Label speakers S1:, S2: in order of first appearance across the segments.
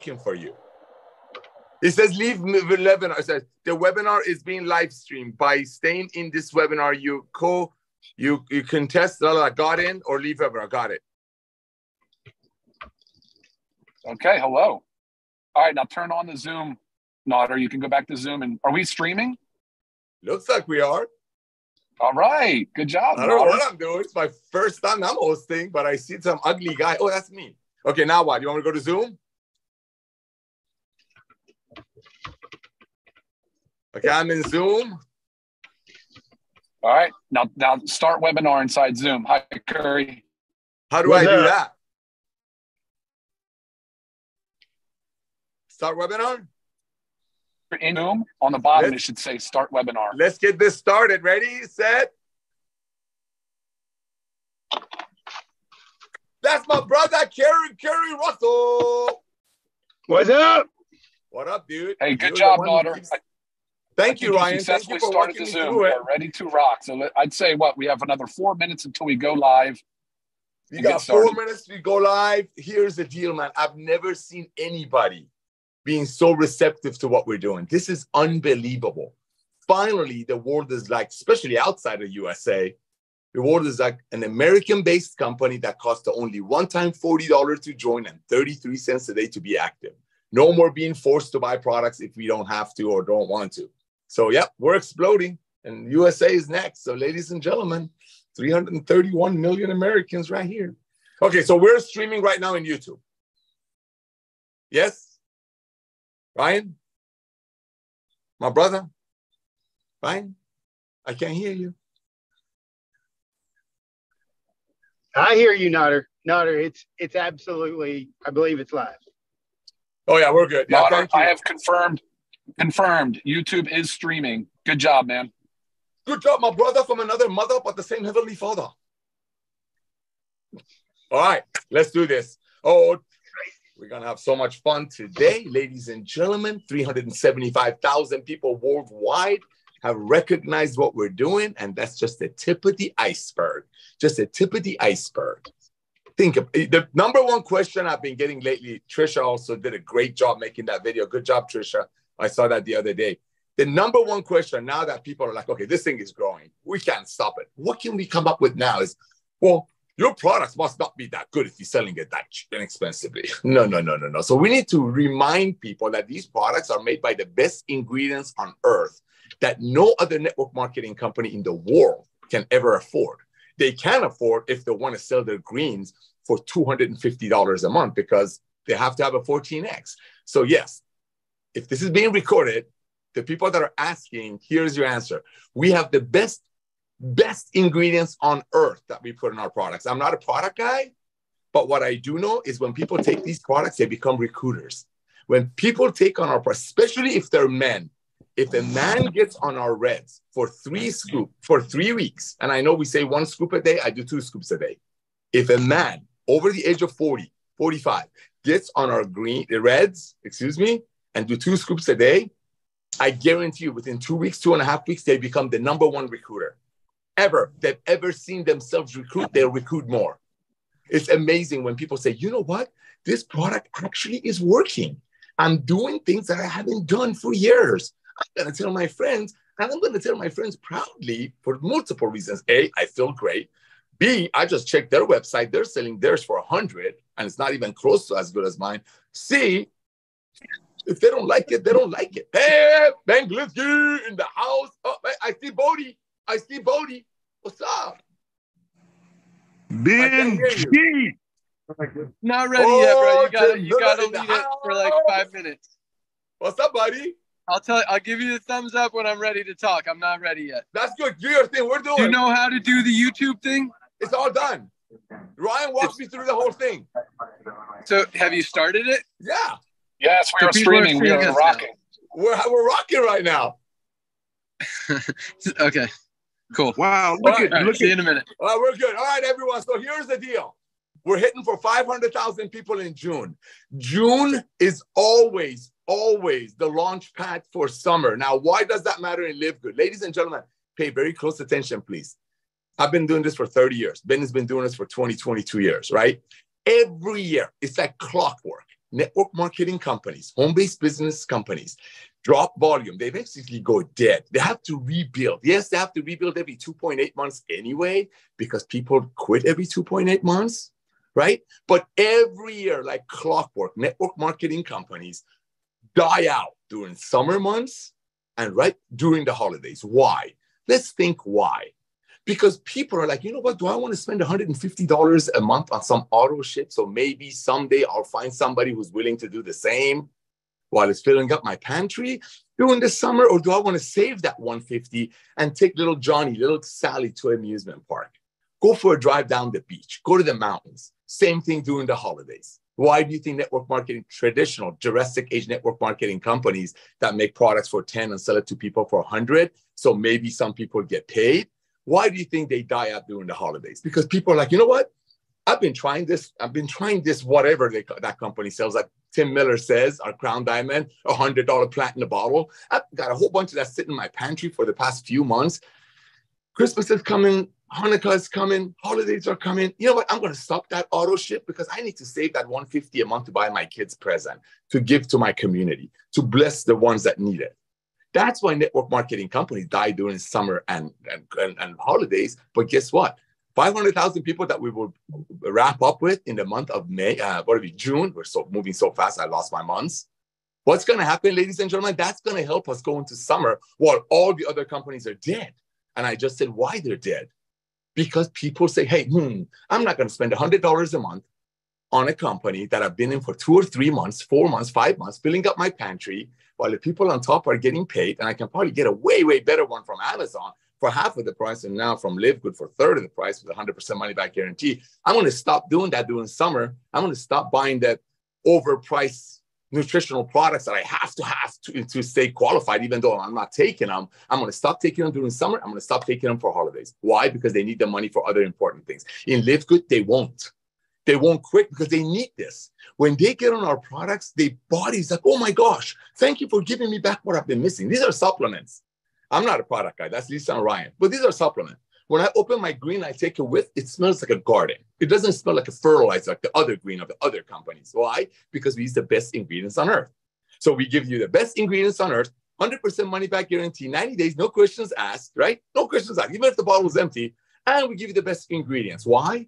S1: working for you. It says leave the webinar. It says the webinar is being live streamed. By staying in this webinar, you co you you contest. La, la, got in or leave webinar. Got it.
S2: Okay. Hello. All right. Now turn on the Zoom. Nodder, you can go back to Zoom. And are we streaming?
S1: Looks like we are.
S2: All right. Good job.
S1: I don't know what I'm doing. It's my first time I'm hosting, but I see some ugly guy. Oh, that's me. Okay, now what? You want me to go to Zoom? Okay, I'm in Zoom.
S2: All right. Now, now start webinar inside Zoom. Hi, Curry.
S1: How do
S3: What's
S1: I do that? Start webinar?
S2: In Zoom, on the bottom,
S1: Let's-
S2: it should say start webinar.
S1: Let's get this started. Ready, set. That's my brother, Kerry, Kerry Russell.
S3: What's up?
S1: What up, dude?
S2: Hey,
S1: You're
S2: good
S1: the
S2: job,
S1: one who
S2: Nodder.
S1: keeps-
S2: I
S1: Thank you, Ryan. Thank you for
S2: started the Zoom. We're ready to rock. So I'd say what we have another four minutes until we go live.
S1: You got four minutes to go live. Here's the deal, man. I've never seen anybody being so receptive to what we're doing. This is unbelievable. Finally, the world is like, especially outside of USA, the world is like an American-based company that costs only one time $40 to join and 33 cents a day to be active. No more being forced to buy products if we don't have to or don't want to. So, yeah, we're exploding, and USA is next. So, ladies and gentlemen, 331 million Americans right here. Okay, so we're streaming right now in YouTube. Yes? Ryan? My brother? Ryan? I can't hear you.
S3: I hear you, Nodder. Nodder, it's it's absolutely. I believe it's live.
S1: Oh, yeah, we're good. Yeah,
S2: Nodder,
S1: thank you.
S2: I have confirmed. Confirmed. YouTube is streaming. Good job, man.
S1: Good job, my brother from another mother, but the same heavenly father. All right, let's do this. Oh, we're gonna have so much fun today, ladies and gentlemen. 375,000 people worldwide have recognized what we're doing, and that's just the tip of the iceberg. Just the tip of the iceberg. Think of the number one question I've been getting lately. Trisha also did a great job making that video. Good job, Trisha. I saw that the other day. The number one question now that people are like, okay, this thing is growing, we can't stop it. What can we come up with now? Is well, your products must not be that good if you're selling it that inexpensively. No, no, no, no, no. So we need to remind people that these products are made by the best ingredients on earth that no other network marketing company in the world can ever afford. They can afford if they want to sell their greens for $250 a month because they have to have a 14x. So, yes, if this is being recorded, the people that are asking, here's your answer. We have the best, best ingredients on earth that we put in our products. I'm not a product guy, but what I do know is when people take these products, they become recruiters. When people take on our products, especially if they're men, if a man gets on our reds for three scoop for three weeks, and I know we say one scoop a day, I do two scoops a day. If a man over the age of 40, 45 gets on our green the reds, excuse me, and do two scoops a day, I guarantee you within two weeks, two and a half weeks, they become the number one recruiter ever. They've ever seen themselves recruit, they'll recruit more. It's amazing when people say, you know what? This product actually is working. I'm doing things that I haven't done for years. I'm going to tell my friends, and I'm going to tell my friends proudly for multiple reasons. A, I feel great. B, I just checked their website. They're selling theirs for 100 and it's not even close to as good as mine. C, if they don't like it, they don't like it. Hey, Ben Glinsky in the house. Oh, I see Bodie. I see Bodie. What's up?
S4: Ben
S1: hear
S5: Not ready yet, bro. You gotta
S1: Tim
S5: you gotta
S1: Miller in
S5: lead it for like five minutes.
S1: What's up, buddy?
S5: I'll tell you, I'll give you the thumbs up when I'm ready to talk. I'm not ready yet.
S1: That's good. Do your thing. We're doing.
S5: Do you know how to do the YouTube thing?
S1: It's all done. Ryan walked me through the whole thing.
S5: So have you started it?
S1: Yeah,
S2: Yes, we
S5: So
S2: are
S5: people are
S2: streaming. we are
S5: us now.
S2: rocking.
S1: we're we're rocking right now.
S5: okay. Cool.
S4: Wow, look
S1: All
S4: at
S5: All right,
S4: look
S5: see you in a minute.
S1: All right, we're good. All right, everyone. So here's the deal. We're hitting for 500,000 people in June. June is always, always the launch pad for summer. Now, why does that matter in Live Good? Ladies and gentlemen, pay very close attention, please. I've been doing this for 30 years. Ben has been doing this for 20, 22 years, right? Every year, it's like clockwork. Network marketing companies, home based business companies, drop volume, they basically go dead. They have to rebuild. Yes, they have to rebuild every 2.8 months anyway, because people quit every 2.8 months, right? But every year, like clockwork, network marketing companies die out during summer months and right during the holidays. Why? Let's think why. Because people are like, you know what? Do I want to spend $150 a month on some auto ship? So maybe someday I'll find somebody who's willing to do the same while it's filling up my pantry during the summer? Or do I want to save that 150 and take little Johnny, little Sally to amusement park? Go for a drive down the beach, go to the mountains. Same thing during the holidays. Why do you think network marketing, traditional Jurassic age network marketing companies that make products for 10 and sell it to people for 100? So maybe some people get paid. Why do you think they die out during the holidays? Because people are like, you know what? I've been trying this. I've been trying this, whatever they, that company sells. Like Tim Miller says, our Crown Diamond, a hundred dollar plant in a bottle. I've got a whole bunch of that sitting in my pantry for the past few months. Christmas is coming, Hanukkah is coming, holidays are coming. You know what? I'm going to stop that auto ship because I need to save that 150 a month to buy my kids present, to give to my community, to bless the ones that need it. That's why network marketing companies die during summer and, and, and, and holidays. But guess what? 500,000 people that we will wrap up with in the month of May, uh, what be June? We're so moving so fast, I lost my months. What's going to happen, ladies and gentlemen? That's going to help us go into summer while all the other companies are dead. And I just said why they're dead. Because people say, hey, hmm, I'm not going to spend $100 a month on a company that I've been in for two or three months, four months, five months, filling up my pantry while the people on top are getting paid. And I can probably get a way, way better one from Amazon for half of the price and now from Live Good for third of the price with 100% money back guarantee. I'm going to stop doing that during summer. I'm going to stop buying that overpriced nutritional products that I have to have to, to stay qualified, even though I'm not taking them. I'm going to stop taking them during summer. I'm going to stop taking them for holidays. Why? Because they need the money for other important things. In Live Good, they won't. They won't quit because they need this. When they get on our products, their body's like, oh my gosh, thank you for giving me back what I've been missing. These are supplements. I'm not a product guy. That's Lisa and Ryan. But these are supplements. When I open my green, I take it with, it smells like a garden. It doesn't smell like a fertilizer like the other green of the other companies. Why? Because we use the best ingredients on earth. So we give you the best ingredients on earth, 100% money back guarantee, 90 days, no questions asked, right? No questions asked, even if the bottle is empty. And we give you the best ingredients. Why?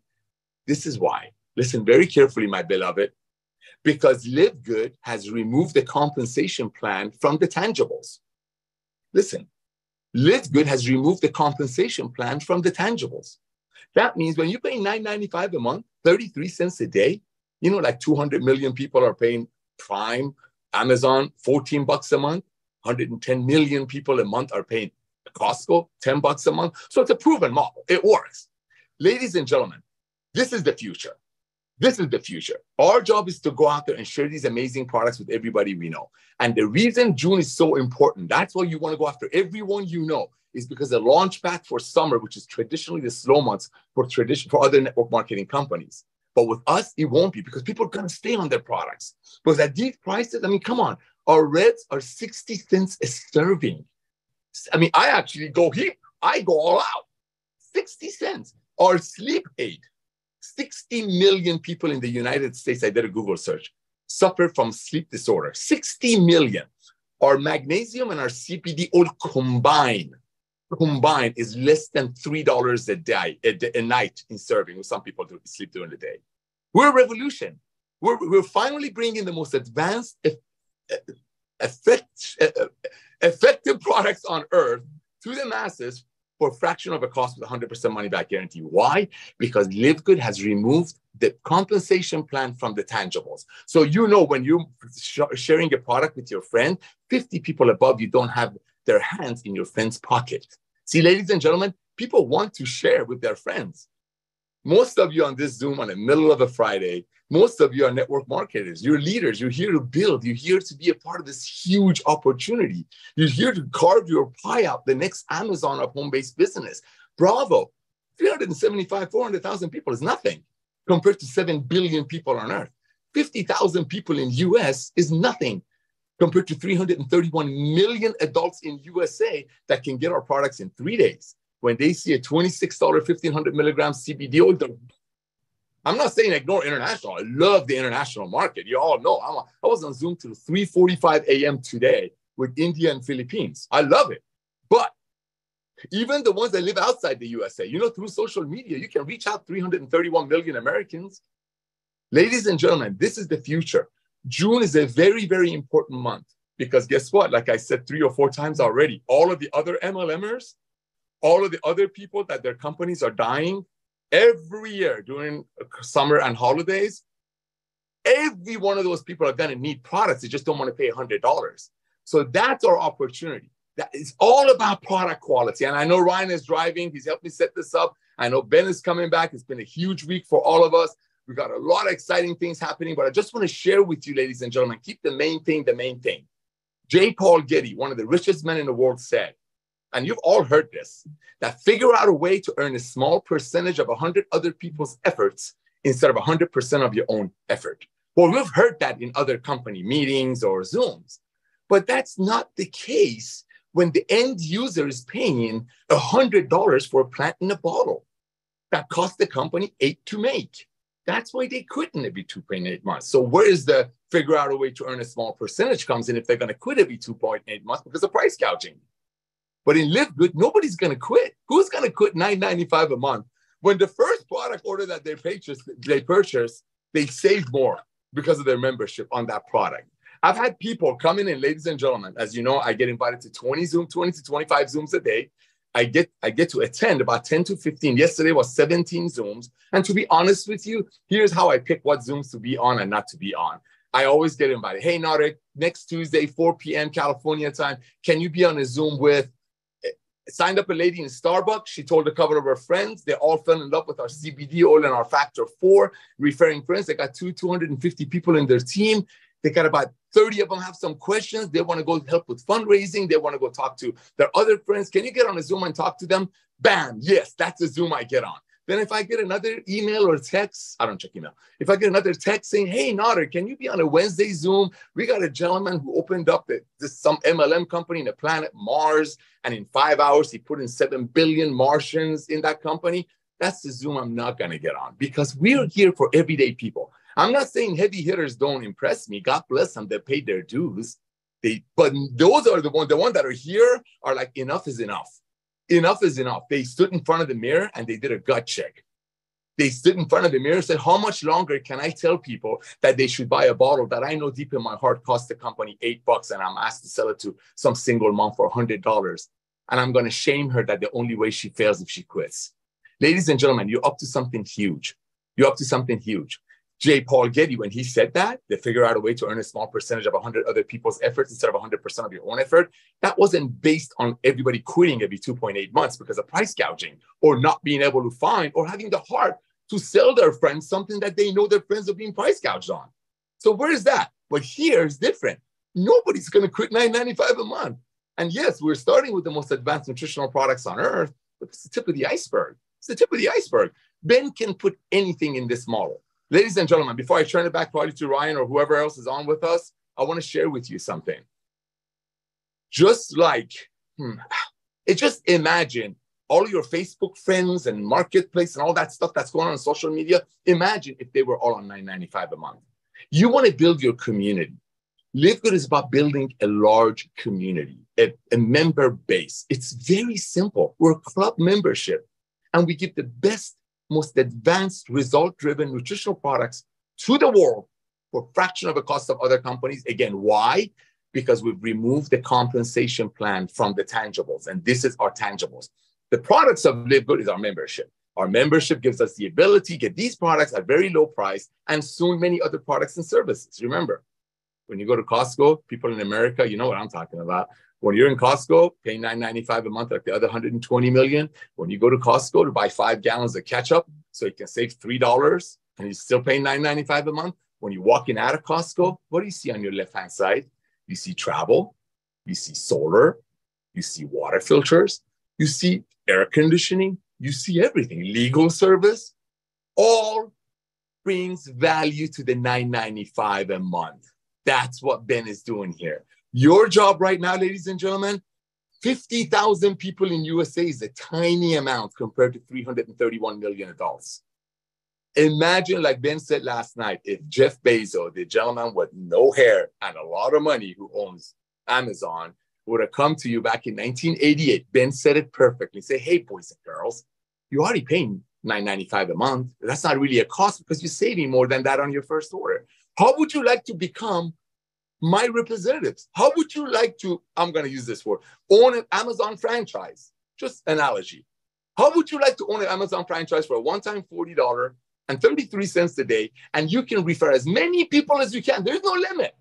S1: This is why. Listen very carefully, my beloved, because Live Good has removed the compensation plan from the tangibles. Listen, Live Good has removed the compensation plan from the tangibles. That means when you pay $9.95 a month, 33 cents a day, you know, like 200 million people are paying Prime, Amazon, 14 bucks a month. 110 million people a month are paying Costco, 10 bucks a month. So it's a proven model. It works. Ladies and gentlemen, this is the future. This is the future. Our job is to go out there and share these amazing products with everybody we know. And the reason June is so important, that's why you want to go after everyone you know, is because the launch pad for summer, which is traditionally the slow months for tradition for other network marketing companies. But with us, it won't be because people are going to stay on their products. Because at these prices, I mean, come on, our reds are 60 cents a serving. I mean, I actually go here, I go all out. 60 cents. Our sleep aid 60 million people in the United States, I did a Google search, suffer from sleep disorder. 60 million. Our magnesium and our CBD all combined, combined is less than $3 a day, a, a night in serving, some people do sleep during the day. We're a revolution. We're, we're finally bringing the most advanced, effect, effective products on earth to the masses for a fraction of a cost with 100% money back guarantee. Why? Because Live Good has removed the compensation plan from the tangibles. So you know when you're sharing a product with your friend, 50 people above you don't have their hands in your friend's pocket. See, ladies and gentlemen, people want to share with their friends. Most of you on this Zoom on the middle of a Friday most of you are network marketers. You're leaders. You're here to build. You're here to be a part of this huge opportunity. You're here to carve your pie out, the next Amazon of home based business. Bravo. 375, 400,000 people is nothing compared to 7 billion people on earth. 50,000 people in US is nothing compared to 331 million adults in USA that can get our products in three days. When they see a $26, 1500 milligram CBD oil, oh, I'm not saying ignore international. I love the international market. You all know I'm a, I was on Zoom till 3:45 a.m. today with India and Philippines. I love it. But even the ones that live outside the USA, you know, through social media, you can reach out 331 million Americans. Ladies and gentlemen, this is the future. June is a very, very important month because guess what? Like I said three or four times already, all of the other MLMers, all of the other people that their companies are dying every year during summer and holidays, every one of those people are going to need products. They just don't want to pay $100. So that's our opportunity. That is all about product quality. And I know Ryan is driving. He's helped me set this up. I know Ben is coming back. It's been a huge week for all of us. We've got a lot of exciting things happening, but I just want to share with you, ladies and gentlemen, keep the main thing the main thing. J. Paul Getty, one of the richest men in the world, said, and you've all heard this, that figure out a way to earn a small percentage of 100 other people's efforts instead of 100% of your own effort. Well, we've heard that in other company meetings or Zooms, but that's not the case when the end user is paying $100 for a plant in a bottle that cost the company eight to make. That's why they in every 2.8 months. So where is the figure out a way to earn a small percentage comes in if they're going to quit every 2.8 months because of price gouging. But in Live Good, nobody's going to quit. Who's going to quit 9.95 a month when the first product order that they purchase, they purchase, they save more because of their membership on that product. I've had people coming in, ladies and gentlemen. As you know, I get invited to 20 Zoom, 20 to 25 Zooms a day. I get I get to attend about 10 to 15. Yesterday was 17 Zooms. And to be honest with you, here's how I pick what Zooms to be on and not to be on. I always get invited. Hey, Narek, next Tuesday, 4 p.m. California time, can you be on a Zoom with? Signed up a lady in Starbucks. She told a couple of her friends. They all fell in love with our CBD oil and our factor four, referring friends. They got two, 250 people in their team. They got about 30 of them have some questions. They want to go help with fundraising. They want to go talk to their other friends. Can you get on a Zoom and talk to them? Bam. Yes, that's a Zoom I get on. Then if I get another email or text, I don't check email. If I get another text saying, "Hey, Nader, can you be on a Wednesday Zoom? We got a gentleman who opened up the, this some MLM company in the planet Mars, and in five hours he put in seven billion Martians in that company." That's the Zoom I'm not gonna get on because we're here for everyday people. I'm not saying heavy hitters don't impress me. God bless them; they paid their dues. They, but those are the ones. The ones that are here are like enough is enough enough is enough. They stood in front of the mirror and they did a gut check. They stood in front of the mirror and said, How much longer can I tell people that they should buy a bottle that I know deep in my heart cost the company eight bucks and I'm asked to sell it to some single mom for $100? And I'm going to shame her that the only way she fails if she quits. Ladies and gentlemen, you're up to something huge. You're up to something huge. J. Paul Getty, when he said that, they figure out a way to earn a small percentage of 100 other people's efforts instead of 100% of your own effort. That wasn't based on everybody quitting every 2.8 months because of price gouging or not being able to find or having the heart to sell their friends something that they know their friends are being price gouged on. So where is that? But here is different. Nobody's going to quit 9.95 a month. And yes, we're starting with the most advanced nutritional products on earth, but it's the tip of the iceberg. It's the tip of the iceberg. Ben can put anything in this model. Ladies and gentlemen, before I turn it back probably to Ryan or whoever else is on with us, I want to share with you something. Just like, hmm, it just imagine all your Facebook friends and marketplace and all that stuff that's going on on social media. Imagine if they were all on 9.95 a month. You want to build your community. Live Good is about building a large community, a, a member base. It's very simple. We're a club membership, and we give the best most advanced result-driven nutritional products to the world for fraction of the cost of other companies. Again, why? Because we've removed the compensation plan from the tangibles, and this is our tangibles. The products of Live Good is our membership. Our membership gives us the ability to get these products at very low price and soon many other products and services. Remember, when you go to Costco, people in America, you know what I'm talking about. When you're in Costco, pay $9.95 a month, like the other 120 million. When you go to Costco to buy five gallons of ketchup, so you can save three dollars, and you're still paying $9.95 a month. When you walk in out of Costco, what do you see on your left-hand side? You see travel, you see solar, you see water filters, you see air conditioning, you see everything, legal service, all brings value to the 9.95 a month. That's what Ben is doing here. Your job right now, ladies and gentlemen, 50,000 people in USA is a tiny amount compared to 331 million adults. Imagine, like Ben said last night, if Jeff Bezos, the gentleman with no hair and a lot of money who owns Amazon, would have come to you back in 1988. Ben said it perfectly. Say, hey, boys and girls, you're already paying 9.95 a month. That's not really a cost because you're saving more than that on your first order. How would you like to become my representatives? How would you like to, I'm going to use this word, own an Amazon franchise? Just analogy. How would you like to own an Amazon franchise for a one-time $40 and 33 cents a day, and you can refer as many people as you can. There's no limit.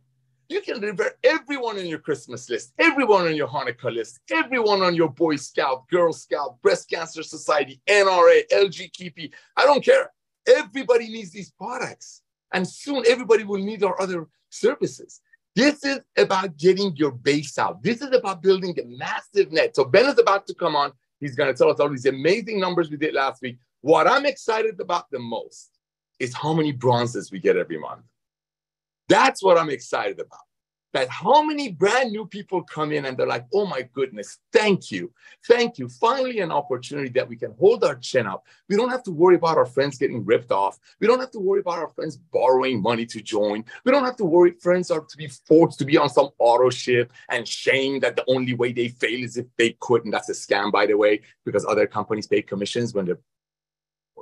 S1: You can refer everyone on your Christmas list, everyone on your Hanukkah list, everyone on your Boy Scout, Girl Scout, Breast Cancer Society, NRA, LGKP. I don't care. Everybody needs these products. And soon everybody will need our other services. This is about getting your base out. This is about building a massive net. So Ben is about to come on. He's going to tell us all these amazing numbers we did last week. What I'm excited about the most is how many bronzes we get every month. That's what I'm excited about. That how many brand new people come in and they're like, oh my goodness, thank you. Thank you. Finally, an opportunity that we can hold our chin up. We don't have to worry about our friends getting ripped off. We don't have to worry about our friends borrowing money to join. We don't have to worry friends are to be forced to be on some auto ship and shame that the only way they fail is if they quit. And that's a scam, by the way, because other companies pay commissions when they're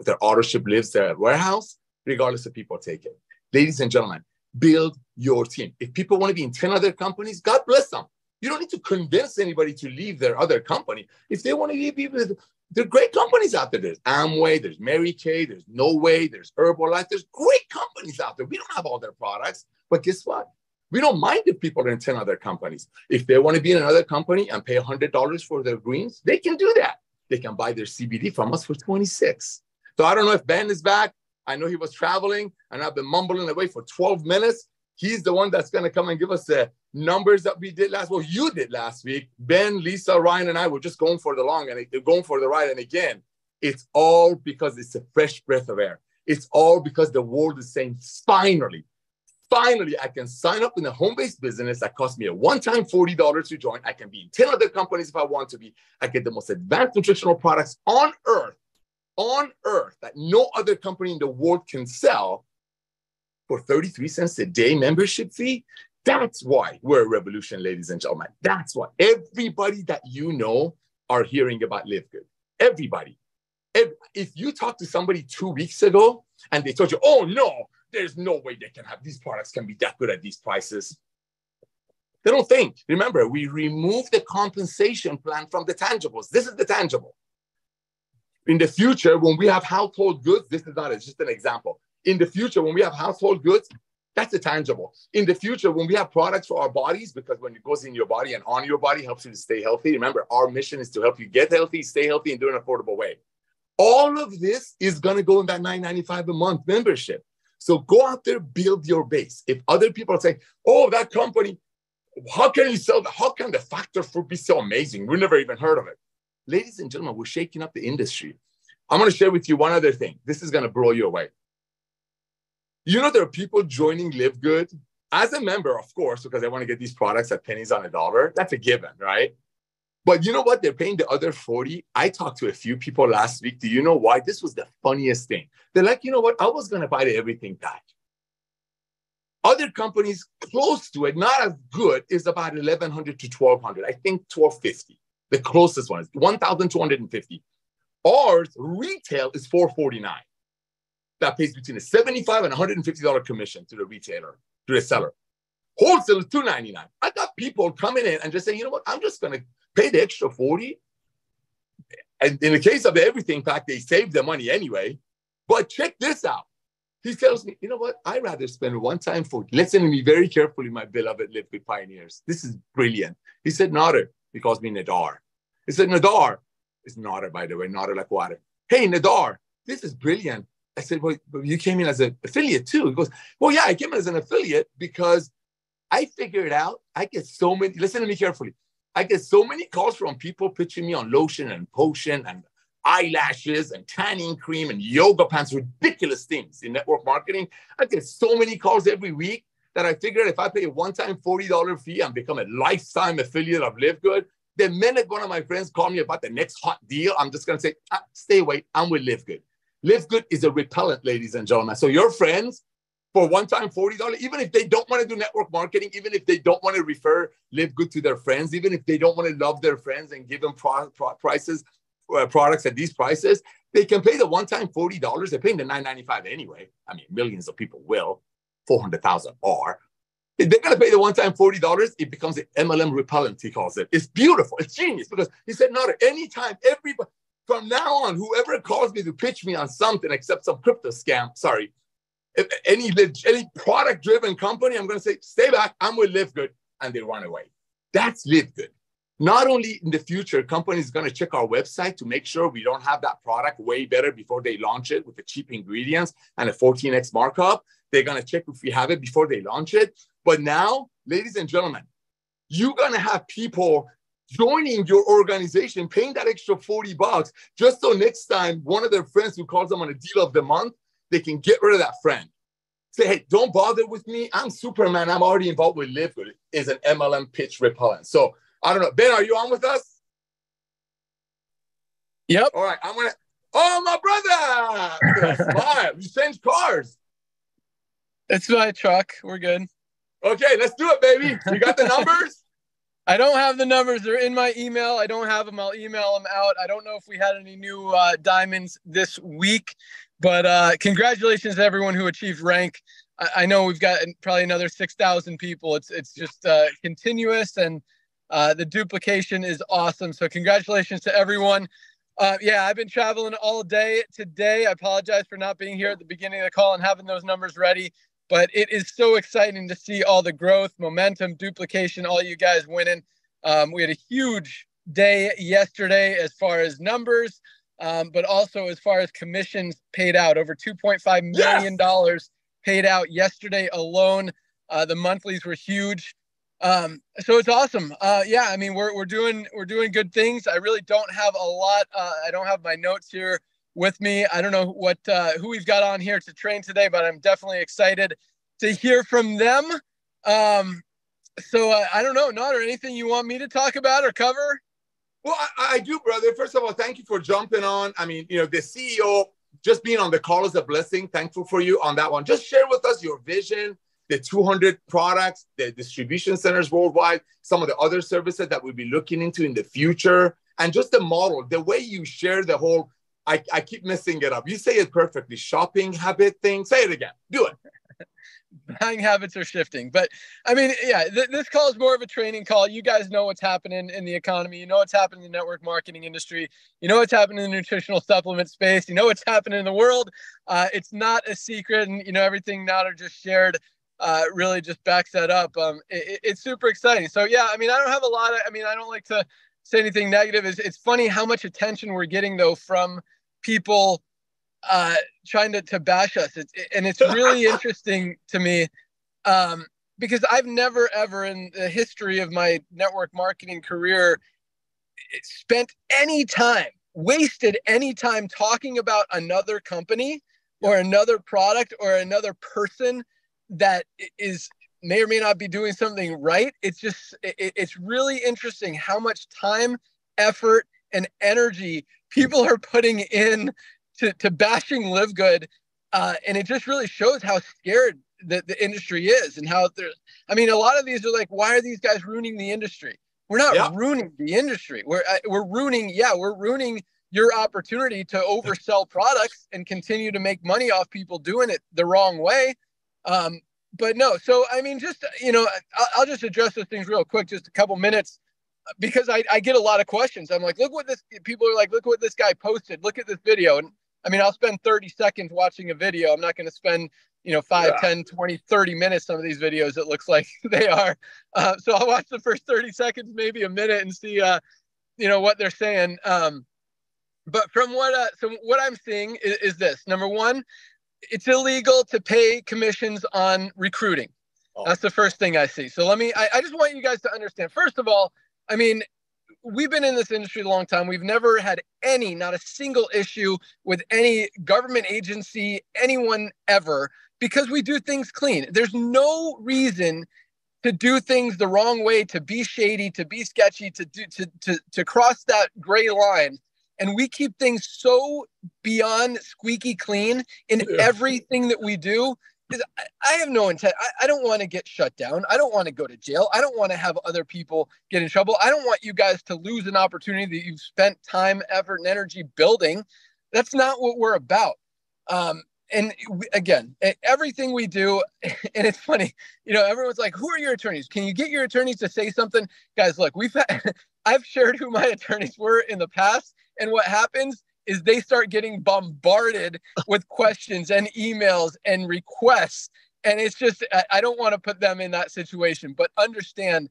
S1: their auto ship lives their warehouse, regardless of people take it. Ladies and gentlemen, build your team. If people want to be in 10 other companies, God bless them. You don't need to convince anybody to leave their other company. If they want to leave, with, there are great companies out there. There's Amway, there's Mary Kay, there's No Way, there's Herbalife. There's great companies out there. We don't have all their products, but guess what? We don't mind if people are in 10 other companies. If they want to be in another company and pay $100 for their greens, they can do that. They can buy their CBD from us for 26. So I don't know if Ben is back. I know he was traveling and I've been mumbling away for 12 minutes. He's the one that's going to come and give us the numbers that we did last. Well, you did last week. Ben, Lisa, Ryan, and I were just going for the long and they're going for the ride. And again, it's all because it's a fresh breath of air. It's all because the world is saying, finally, finally, I can sign up in a home based business that cost me a one time $40 to join. I can be in 10 other companies if I want to be. I get the most advanced nutritional products on earth on earth that no other company in the world can sell for 33 cents a day membership fee. That's why we're a revolution, ladies and gentlemen. That's why everybody that you know are hearing about Live Good. Everybody. If you talked to somebody two weeks ago and they told you, oh no, there's no way they can have these products can be that good at these prices. They don't think. Remember, we remove the compensation plan from the tangibles. This is the tangible. In the future, when we have household goods, this is not it's just an example. In the future, when we have household goods, that's a tangible. In the future, when we have products for our bodies, because when it goes in your body and on your body helps you to stay healthy. Remember, our mission is to help you get healthy, stay healthy, and do it in an affordable way. All of this is going to go in that 9.95 a month membership. So go out there, build your base. If other people are saying, "Oh, that company, how can you sell that? How can the factor food be so amazing? We never even heard of it." Ladies and gentlemen, we're shaking up the industry. I'm going to share with you one other thing. This is going to blow you away. You know, there are people joining Live Good as a member, of course, because they want to get these products at pennies on a dollar. That's a given, right? But you know what? They're paying the other 40. I talked to a few people last week. Do you know why? This was the funniest thing. They're like, you know what? I was going to buy the everything pack. Other companies close to it, not as good, is about 1100 to 1200. I think 1250. The closest one is 1,250. Ours retail is 449. That pays between a 75 and $150 commission to the retailer, to the seller. Wholesale is 299. I got people coming in and just saying, you know what, I'm just gonna pay the extra 40. And in the case of the everything pack, they save the money anyway. But check this out. He tells me, you know what? I'd rather spend one time for listen to me very carefully, my beloved Live Good Pioneers. This is brilliant. He said, Nader, he calls me Nadar. He said, Nadar. It's Nadar, by the way, Nadar like water. Hey, Nadar, this is brilliant. I said, well, you came in as an affiliate too. He goes, well, yeah, I came in as an affiliate because I figured out I get so many, listen to me carefully. I get so many calls from people pitching me on lotion and potion and eyelashes and tanning cream and yoga pants, ridiculous things in network marketing. I get so many calls every week that I figured if I pay a one-time $40 fee and become a lifetime affiliate of Live Good, the minute one of my friends call me about the next hot deal, I'm just gonna say, ah, stay away, I'm with Live Good. Live Good is a repellent, ladies and gentlemen. So your friends for one time $40, even if they don't want to do network marketing, even if they don't want to refer Live Good to their friends, even if they don't want to love their friends and give them pro- pro- prices, uh, products at these prices, they can pay the one time $40. They're paying the $9.95 anyway. I mean, millions of people will, 400,000 are. If they're going to pay the one time $40, it becomes an MLM repellent, he calls it. It's beautiful. It's genius because he said, not anytime, everybody, from now on, whoever calls me to pitch me on something except some crypto scam, sorry, any any product driven company, I'm going to say, stay back. I'm with Live Good, and they run away. That's Live Good. Not only in the future, companies going to check our website to make sure we don't have that product way better before they launch it with the cheap ingredients and a 14x markup. They're going to check if we have it before they launch it. But now, ladies and gentlemen, you're going to have people joining your organization, paying that extra 40 bucks, just so next time one of their friends who calls them on a deal of the month, they can get rid of that friend. Say, hey, don't bother with me. I'm Superman. I'm already involved with Live Is an MLM pitch repellent. So I don't know. Ben, are you on with us?
S5: Yep.
S1: All right. I'm gonna. Oh, my brother! Smile. You change cars.
S5: It's my truck. We're good.
S1: Okay, let's do it, baby. You got the numbers?
S5: I don't have the numbers. They're in my email. I don't have them. I'll email them out. I don't know if we had any new uh, diamonds this week, but uh, congratulations to everyone who achieved rank. I, I know we've got probably another 6,000 people. It's, it's just uh, continuous and uh, the duplication is awesome. So congratulations to everyone. Uh, yeah, I've been traveling all day today. I apologize for not being here at the beginning of the call and having those numbers ready but it is so exciting to see all the growth, momentum, duplication, all you guys winning. Um, we had a huge day yesterday as far as numbers, um, but also as far as commissions paid out. Over $2.5 million yes. paid out yesterday alone. Uh, the monthlies were huge. Um, so it's awesome. Uh, yeah, I mean, we're, we're doing, we're doing good things. I really don't have a lot. Uh, I don't have my notes here with me. I don't know what uh, who we've got on here to train today, but I'm definitely excited to hear from them. Um, so uh, I don't know, not or anything you want me to talk about or cover.
S1: Well, I, I, do, brother. First of all, thank you for jumping on. I mean, you know, the CEO just being on the call is a blessing. Thankful for you on that one. Just share with us your vision, the 200 products, the distribution centers worldwide, some of the other services that we'll be looking into in the future, and just the model, the way you share the whole I, I keep messing it up. You say it perfectly. Shopping habit thing. Say it again. Do it.
S5: Buying habits are shifting. But I mean, yeah, th- this call is more of a training call. You guys know what's happening in the economy. You know what's happening in the network marketing industry. You know what's happening in the nutritional supplement space. You know what's happening in the world. Uh, it's not a secret. And, you know, everything Nader just shared uh, really just backs that up. Um, it, it's super exciting. So, yeah, I mean, I don't have a lot of, I mean, I don't like to say anything negative. It's, it's funny how much attention we're getting, though, from – people uh, trying to, to bash us. It's, and it's really interesting to me um, because I've never, ever in the history of my network marketing career spent any time, wasted any time talking about another company or another product or another person that is may or may not be doing something right. It's just, it, it's really interesting how much time, effort, and energy people are putting in to, to bashing live good uh, and it just really shows how scared the, the industry is and how there's i mean a lot of these are like why are these guys ruining the industry? We're not yeah. ruining the industry. We're uh, we're ruining yeah we're ruining your opportunity to oversell products and continue to make money off people doing it the wrong way. Um, but no so i mean just you know I'll, I'll just address those things real quick just a couple minutes because I, I get a lot of questions. I'm like, look what this people are like, look what this guy posted. Look at this video. And I mean, I'll spend 30 seconds watching a video. I'm not going to spend, you know, 5, yeah. 10, 20, 30 minutes. Some of these videos, it looks like they are. Uh, so I'll watch the first 30 seconds, maybe a minute and see, uh, you know, what they're saying. Um, but from what, uh, so what I'm seeing is, is this number one, it's illegal to pay commissions on recruiting. Oh. That's the first thing I see. So let me, I, I just want you guys to understand, first of all, I mean, we've been in this industry a long time. We've never had any, not a single issue with any government agency, anyone ever, because we do things clean. There's no reason to do things the wrong way, to be shady, to be sketchy, to do to to to cross that gray line and we keep things so beyond squeaky clean in
S1: Yeah.
S5: everything that we do. Is I- I have no intent. I, I don't want to get shut down. I don't want to go to jail. I don't want to have other people get in trouble. I don't want you guys to lose an opportunity that you've spent time, effort, and energy building. That's not what we're about. Um, and we, again, everything we do, and it's funny, you know, everyone's like, "Who are your attorneys? Can you get your attorneys to say something?" Guys, look, we've had, I've shared who my attorneys were in the past, and what happens is they start getting bombarded with questions and emails and requests, and it's just I, don't want to put them in that situation, but understand.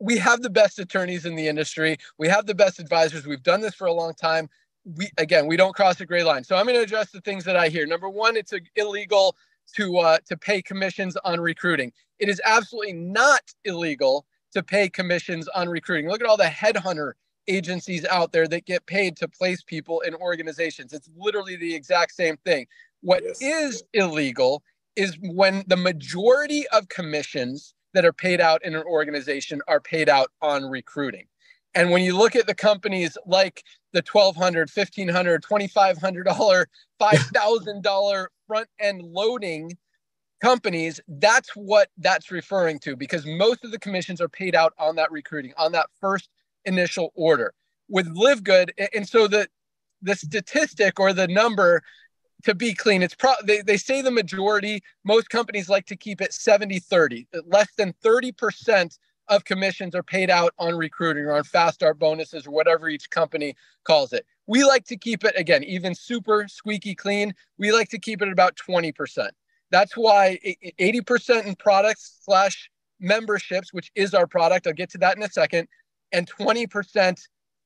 S5: We have the best attorneys in the industry. We have the best advisors. We've done this for a long time we again we don't cross a gray line so i'm going to address the things that i hear number one it's illegal to uh, to pay commissions on recruiting it is absolutely not illegal to pay commissions on recruiting look at all the headhunter agencies out there that get paid to place people in organizations. It's literally the exact same thing. What is
S1: Yes.
S5: illegal is when the majority of commissions that are paid out in an organization are paid out on recruiting. And when you look at the companies like the $1,200, $1,500, $2,500, $5,000 front end loading companies, that's what that's referring to because most of the commissions are paid out on that recruiting, on that first initial order. With Live Good, and so the the statistic or the number to be clean, it's pro they, they say the majority, most companies like to keep it 70 30, less than 30% of commissions are paid out on recruiting or on fast start bonuses or whatever each company calls it. We like to keep it again, even super squeaky clean. We like to keep it at about 20%. That's why e- e- 80% in products slash memberships, which is our product. I'll get to that in a second, and 20%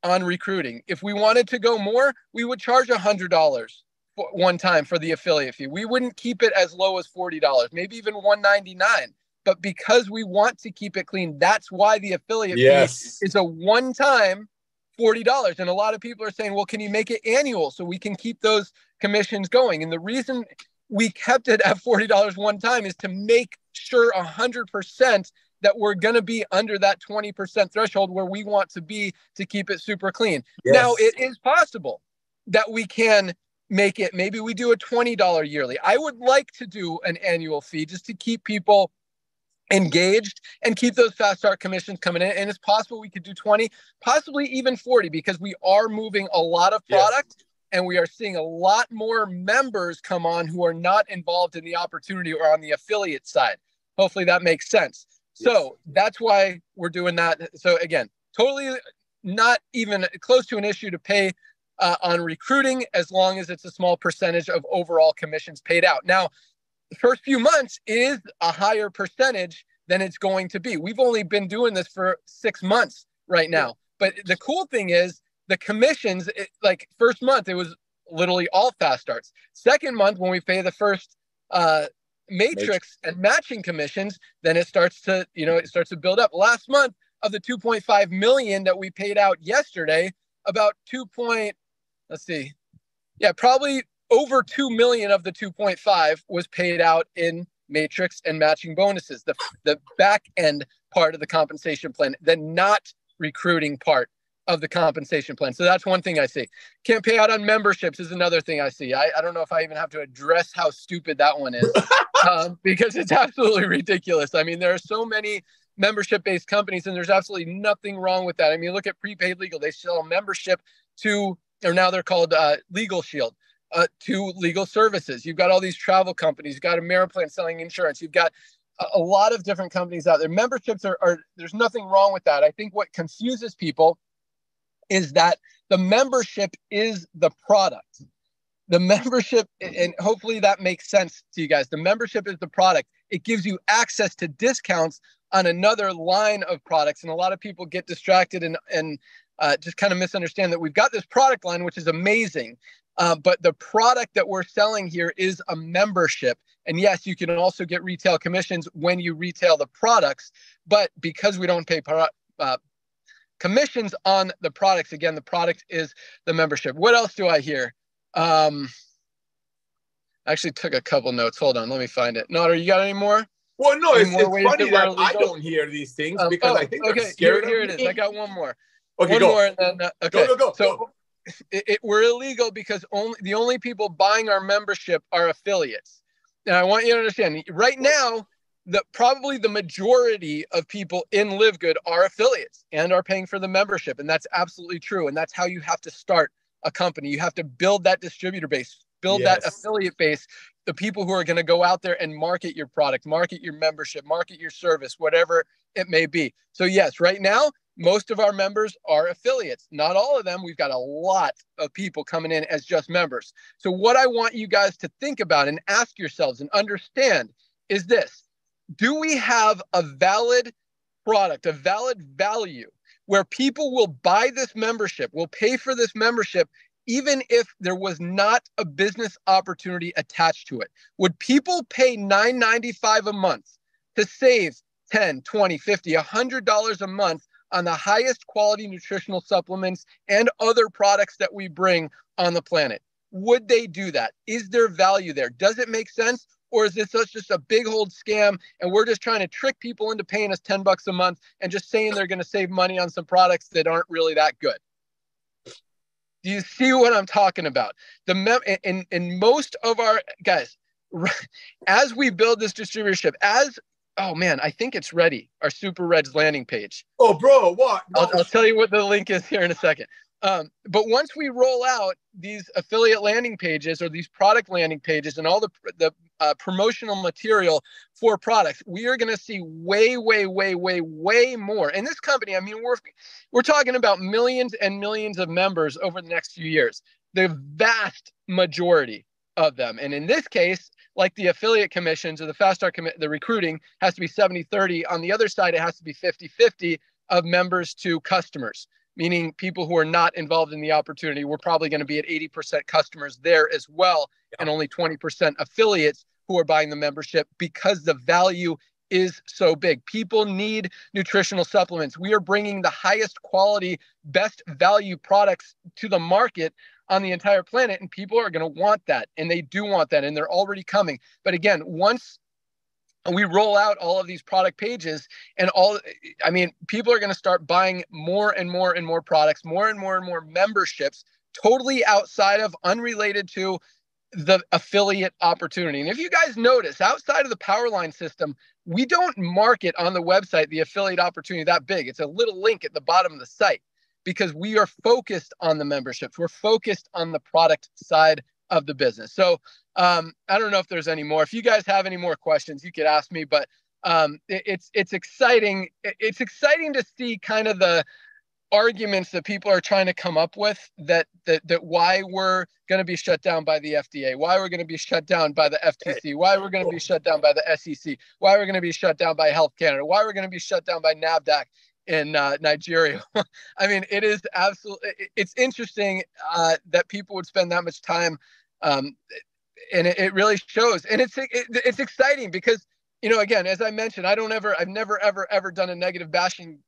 S5: on recruiting. If we wanted to go more, we would charge $100 one time for the affiliate fee. We wouldn't keep it as low as $40, maybe even 199 but because we want to keep it clean, that's why the affiliate
S1: Yes.
S5: fee is a one time $40. And a lot of people are saying, well, can you make it annual so we can keep those commissions going? And the reason we kept it at $40 one time is to make sure 100% that we're going to be under that 20% threshold where we want to be to keep it super clean. Now, it is possible that we can make it, maybe we do a $20 yearly. I would like to do an annual fee just to keep people engaged and keep those fast start commissions coming in. And it's possible we could do 20, possibly even 40, because we are moving a lot of
S1: Yes.
S5: product and we are seeing a lot more members come on who are not involved in the opportunity or on the affiliate side. Hopefully that makes sense. So that's why we're doing that. So again, totally not even close to an issue to pay uh, on recruiting as long as it's a small percentage of overall commissions paid out. Now, the first few months is a higher percentage than it's going to be. We've only been doing this for six months right now. But the cool thing is the commissions, it, like first month, it was literally all fast starts. Second month, when we pay the first uh, matrix and matching commissions, then it starts to, you know, it starts to build up. Last month of the 2.5 million that we paid out yesterday, about 2. Point, let's see, yeah, probably over 2 million of the 2.5 was paid out in matrix and matching bonuses, the, the back end part of the compensation plan, the not recruiting part of the compensation plan. So that's one thing I see. Can't pay out on memberships is another thing I see. I, I don't know if I even have to address how stupid that one is um, because it's absolutely ridiculous. I mean, there are so many membership based companies and there's absolutely nothing wrong with that. I mean, look at prepaid legal. They sell membership to, or now they're called uh, Legal Shield uh, to legal services. You've got all these travel companies. You've got Ameriplan selling insurance. You've got a, a lot of different companies out there. Memberships are, are, there's nothing wrong with that. I think what confuses people is that the membership is the product. The membership, and hopefully that makes sense to you guys. The membership is the product. It gives you access to discounts on another line of products. And a lot of people get distracted and, and uh, just kind of misunderstand that we've got this product line, which is amazing. Uh, but the product that we're selling here is a membership. And yes, you can also get retail commissions when you retail the products. But because we don't pay pro- uh, commissions on the products, again, the product is the membership. What else do I hear? Um, I actually took a couple notes. Hold on, let me find it. Notter, you got any more?
S1: Well, no,
S5: Any
S1: it's,
S5: more
S1: it's funny
S5: that
S1: I don't hear these things
S5: Um,
S1: because
S5: oh,
S1: I think
S5: okay,
S1: they're scared
S5: here, here it is. I got one more.
S1: Okay,
S5: one
S1: go.
S5: more, and then uh, okay.
S1: go, go,
S5: so
S1: go.
S5: it, it, we're illegal because only the only people buying our membership are affiliates. And I want you to understand right now, the probably the majority of people in Live Good are affiliates and are paying for the membership. And that's absolutely true. And that's how you have to start a company. You have to build that distributor base, build yes. that affiliate base, the people who are going to go out there and market your product, market your membership, market your service, whatever it may be. So, yes, right now, most of our members are affiliates. Not all of them. We've got a lot of people coming in as just members. So, what I want you guys to think about and ask yourselves and understand is this Do we have a valid product, a valid value where people will buy this membership, will pay for this membership, even if there was not a business opportunity attached to it? Would people pay $9.95 a month to save 10, 20, 50, $100 a month on the highest quality nutritional supplements and other products that we bring on the planet? Would they do that? Is there value there? Does it make sense? Or is this just a big old scam and we're just trying to trick people into paying us 10 bucks a month and just saying they're going to save money on some products that aren't really that good? Do you see what I'm talking about? The mem- in, in most of our guys, as we build this distributorship, as oh man, I think it's ready. Our Super Reds landing page.
S1: Oh, bro, what?
S5: I'll, I'll, tell you what the link is here in a second. Um, but once we roll out these affiliate landing pages or these product landing pages and all the the uh, promotional material for products, we are going to see way, way, way, way, way more. And this company, I mean, we're we're talking about millions and millions of members over the next few years. The vast majority of them, and in this case, like the affiliate commissions or the fast start the recruiting has to be 70 30. On the other side, it has to be 50 50 of members to customers meaning people who are not involved in the opportunity. We're probably going to be at 80% customers there as well. And only 20% affiliates who are buying the membership because the value is so big. People need nutritional supplements. We are bringing the highest quality, best value products to the market on the entire planet, and people are going to want that, and they do want that, and they're already coming. But again, once we roll out all of these product pages and all i mean people are going to start buying more and more and more products more and more and more memberships totally outside of unrelated to the affiliate opportunity and if you guys notice outside of the powerline system we don't market on the website the affiliate opportunity that big it's a little link at the bottom of the site because we are focused on the memberships we're focused on the product side of the business. So um, I don't know if there's any more. If you guys have any more questions, you could ask me. But um, it, it's it's exciting. It's exciting to see kind of the arguments that people are trying to come up with that that that why we're going to be shut down by the FDA, why we're going to be shut down by the FTC, why we're going to be shut down by the SEC, why we're going to be shut down by Health Canada, why we're going to be shut down by NAFDAC in uh, Nigeria. I mean, it is absolutely. It's interesting uh, that people would spend that much time um, and it, it, really shows and it's it, it's exciting because you know again as i mentioned i don't ever i've never ever ever done a negative bashing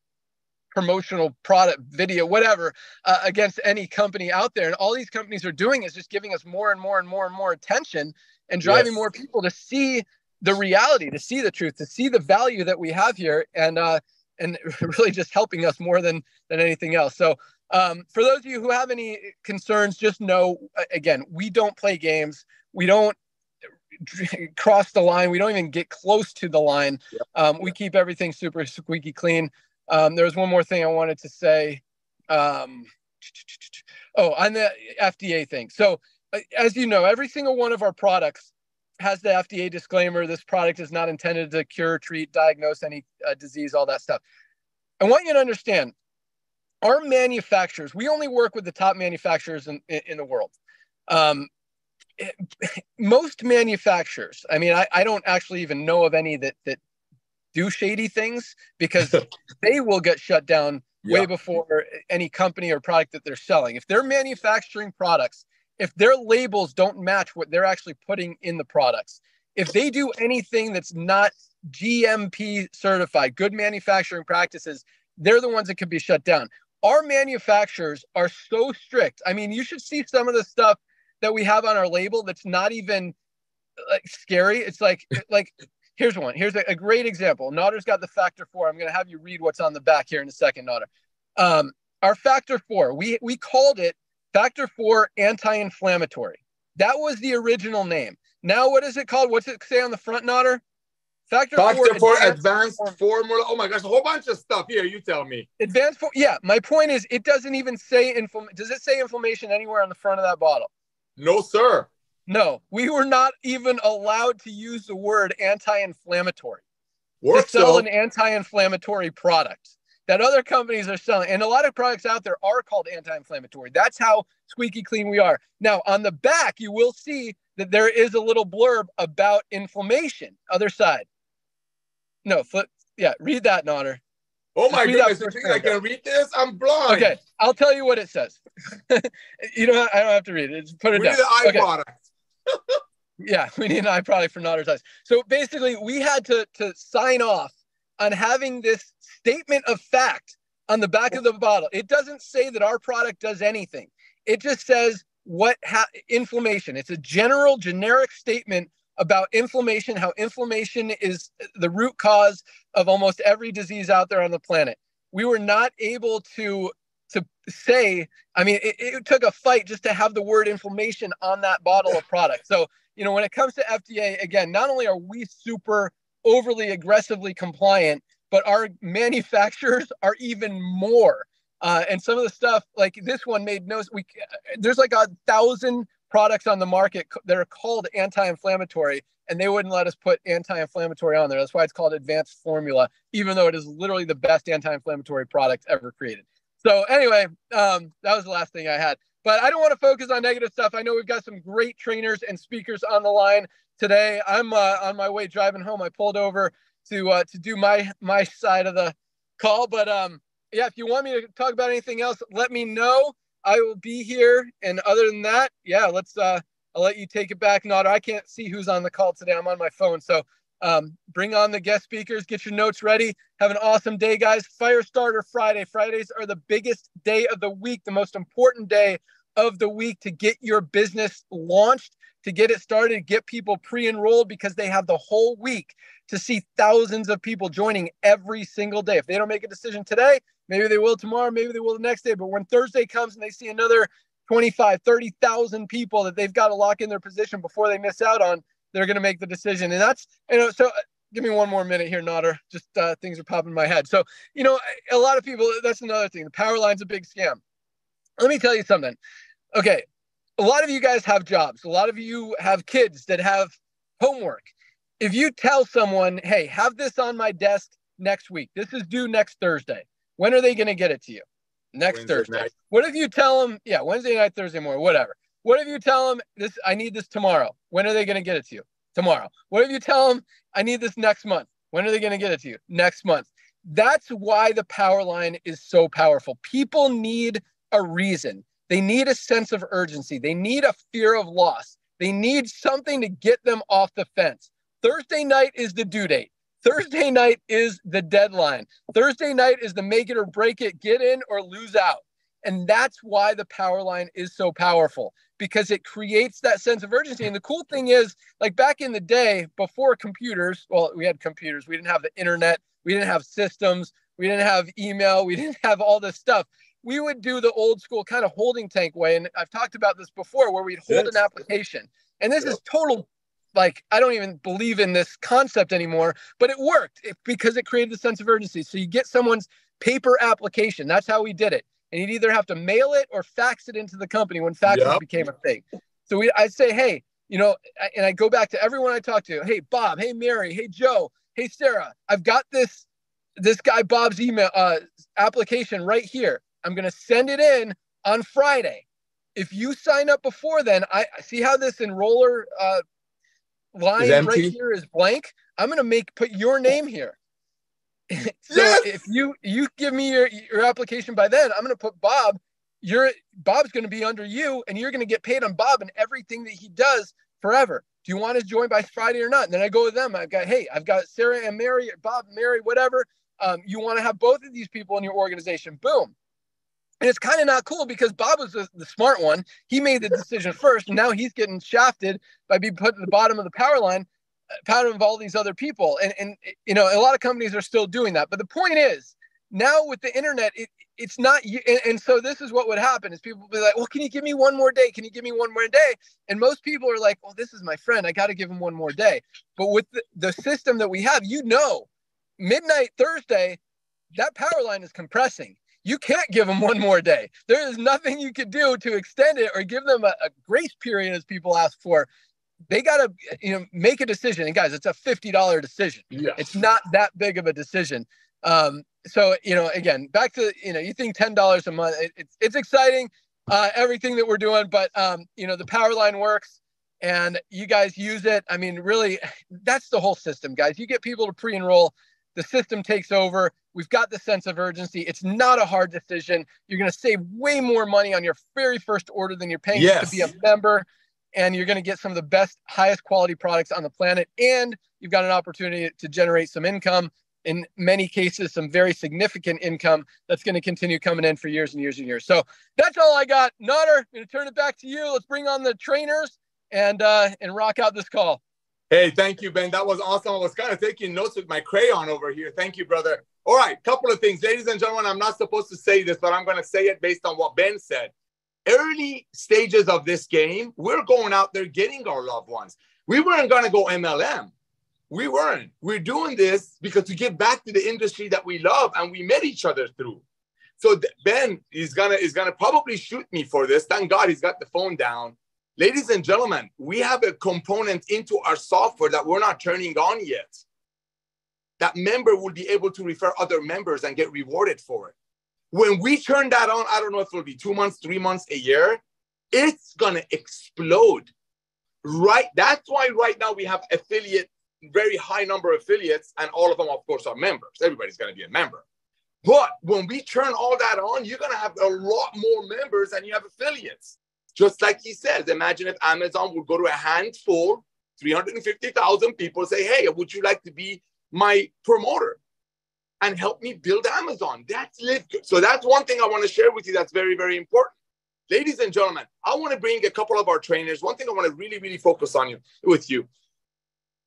S5: promotional product video whatever uh, against any company out there and all these companies are doing is just giving us more and more and more and more attention and driving yes. more people to see the reality to see the truth to see the value that we have here and uh and really just helping us more than than anything else so um, for those of you who have any concerns, just know again, we don't play games. We don't cross the line. We don't even get close to the line. Yep. Um, we keep everything super squeaky clean. Um, there was one more thing I wanted to say. Um, oh, on the FDA thing. So, uh, as you know, every single one of our products has the FDA disclaimer this product is not intended to cure, treat, diagnose any uh, disease, all that stuff. I want you to understand our manufacturers, we only work with the top manufacturers in, in, the world. Um, most manufacturers, I mean, I, I don't actually even know of any that, that do shady things because they will get shut down way before any company or product that they're selling. If they're manufacturing products, if their labels don't match what they're actually putting in the products, if they do anything that's not GMP certified, good manufacturing practices, they're the ones that could be shut down our manufacturers are so strict. I mean, you should see some of the stuff that we have on our label that's not even like scary. It's like like here's one. Here's a, a great example. Nader's got the factor four. I'm going to have you read what's on the back here in a second, Nader. Um, our factor four, we we called it Factor four anti-inflammatory. That was the original name. Now what is it called? What's it say on the front, Nader?
S1: Factor, Factor four, advanced, advanced formula. Oh my gosh, a whole bunch of stuff here. You tell me.
S5: Advanced for yeah. My point is, it doesn't even say inflammation. Does it say inflammation anywhere on the front of that bottle?
S1: No, sir.
S5: No, we were not even allowed to use the word anti-inflammatory to sell an anti-inflammatory product that other companies are selling. And a lot of products out there are called anti-inflammatory. That's how squeaky clean we are. Now, on the back, you will see that there is a little blurb about inflammation. Other side. No, flip. Yeah, read that, Nader.
S1: Oh my goodness! You think I can read this? I'm blind.
S5: Okay, I'll tell you what it says. you know, I don't have to read it. Just put it
S1: we
S5: down.
S1: Need an eye
S5: okay.
S1: product.
S5: Yeah, we need an eye product for Nader's eyes. So basically, we had to to sign off on having this statement of fact on the back of the bottle. It doesn't say that our product does anything. It just says what ha- inflammation. It's a general, generic statement about inflammation, how inflammation is the root cause of almost every disease out there on the planet. We were not able to say, I mean, it, it, took a fight just to have the word inflammation on that bottle of product. So, you know, when it comes to FDA, again, not only are we super overly aggressively compliant, but our manufacturers are even more. Uh, and some of the stuff like this one made no. We there's like a thousand products on the market that are called anti-inflammatory, and they wouldn't let us put anti-inflammatory on there. That's why it's called advanced formula, even though it is literally the best anti-inflammatory product ever created. So anyway, um, that was the last thing I had. But I don't want to focus on negative stuff. I know we've got some great trainers and speakers on the line today. I'm uh, on my way driving home. I pulled over to uh, to do my my side of the call. But um, yeah, if you want me to talk about anything else, let me know. I will be here. And other than that, yeah, let's. Uh, I'll let you take it back, Nader. I can't see who's on the call today. I'm on my phone, so um, bring on the guest speakers. Get your notes ready. Have an awesome day, guys. Fire starter Friday. Fridays are the biggest day of the week, the most important day of the week to get your business launched, to get it started, get people pre-enrolled because they have the whole week to see thousands of people joining every single day. If they don't make a decision today, maybe they will tomorrow, maybe they will the next day. But when Thursday comes and they see another 25, 30,000 people that they've got to lock in their position before they miss out on, they're going to make the decision. And that's, you know, so give me one more minute here, Nader. Just uh, things are popping in my head. So, you know, a lot of people, that's another thing. The power line's a big scam. Let me tell you something. Okay. A lot of you guys have jobs. A lot of you have kids that have homework. If you tell someone, hey, have this on my desk next week, this is due next Thursday. When are they going to get it to you? Next Wednesday Thursday. Night. What if you tell them, yeah, Wednesday night, Thursday morning, whatever. What if you tell them this? I need this tomorrow. When are they going to get it to you? Tomorrow. What if you tell them I need this next month? When are they going to get it to you? Next month. That's why the power line is so powerful. People need a reason. They need a sense of urgency. They need a fear of loss. They need something to get them off the fence. Thursday night is the due date. Thursday night is the deadline. Thursday night is the make it or break it, get in or lose out. And that's why the power line is so powerful because it creates that sense of urgency. And the cool thing is, like back in the day before computers, well, we had computers, we didn't have the internet, we didn't have systems, we didn't have email, we didn't have all this stuff. We would do the old school kind of holding tank way. And I've talked about this before where we'd hold yes. an application. And this is total like I don't even believe in this concept anymore, but it worked because it created a sense of urgency. So you get someone's paper application. That's how we did it and you'd either have to mail it or fax it into the company when faxes yep. became a thing. So we, I say, hey, you know, and I go back to everyone I talk to. Hey, Bob. Hey, Mary. Hey, Joe. Hey, Sarah. I've got this this guy Bob's email uh, application right here. I'm gonna send it in on Friday. If you sign up before then, I see how this enroller uh, line right here is blank. I'm gonna make put your name here. so yes! if you you give me your your application by then, I'm going to put Bob. You're Bob's going to be under you, and you're going to get paid on Bob and everything that he does forever. Do you want to join by Friday or not? And then I go with them. I've got hey, I've got Sarah and Mary, Bob, Mary, whatever. Um, you want to have both of these people in your organization? Boom. And it's kind of not cool because Bob was the, the, smart one. He made the decision first, and now he's getting shafted by being put at the bottom of the power line pattern of all these other people. And, and, you know, a lot of companies are still doing that. But the point is, now with the internet, it, it's not and, and so this is what would happen is people be like well can you give me one more day? Can you give me one more day? And most people are like well this is my friend. I got to give him one more day. But with the, the system that we have you know midnight thursday that power line is compressing. You can't give them one more day. There is nothing you could do to extend it or give them a, a grace period as people ask for they got to you know make a decision and guys it's a $50 decision yes. it's not that big of a decision um, so you know, again, back to you know, you think ten dollars a month, it, it's it's exciting, uh, everything that we're doing, but um, you know, the power line works, and you guys use it. I mean, really, that's the whole system, guys. You get people to pre-enroll, the system takes over. We've got the sense of urgency. It's not a hard decision. You're going to save way more money on your very first order than you're paying yes. to be a member and you're going to get some of the best highest quality products on the planet and you've got an opportunity to generate some income in many cases some very significant income that's going to continue coming in for years and years and years. So that's all I got. Nader, I'm going to turn it back to you. Let's bring on the trainers and uh, and rock out this call.
S1: Hey, thank you, Ben. That was awesome. I was kind of taking notes with my crayon over here. Thank you, brother. All right, couple of things, ladies and gentlemen. I'm not supposed to say this, but I'm going to say it based on what Ben said. Early stages of this game, we're going out there getting our loved ones. We weren't going to go MLM we weren't. We're doing this because to give back to the industry that we love and we met each other through. So Ben is gonna is gonna probably shoot me for this. Thank God he's got the phone down. Ladies and gentlemen, we have a component into our software that we're not turning on yet. That member will be able to refer other members and get rewarded for it. When we turn that on, I don't know if it'll be two months, three months, a year, it's gonna explode. Right. That's why right now we have affiliate very high number of affiliates, and all of them, of course, are members. Everybody's to be a member. But when we turn all that on, you're to have a lot more members than you have affiliates. Just like he says, imagine if Amazon would go to a handful, 350,000 people, say, Hey, would you like to be my promoter and help me build Amazon? That's live good. So that's one thing I want to share with you that's very, very important. Ladies and gentlemen, I want to bring a couple of our trainers. One thing I want to really, really focus on you with you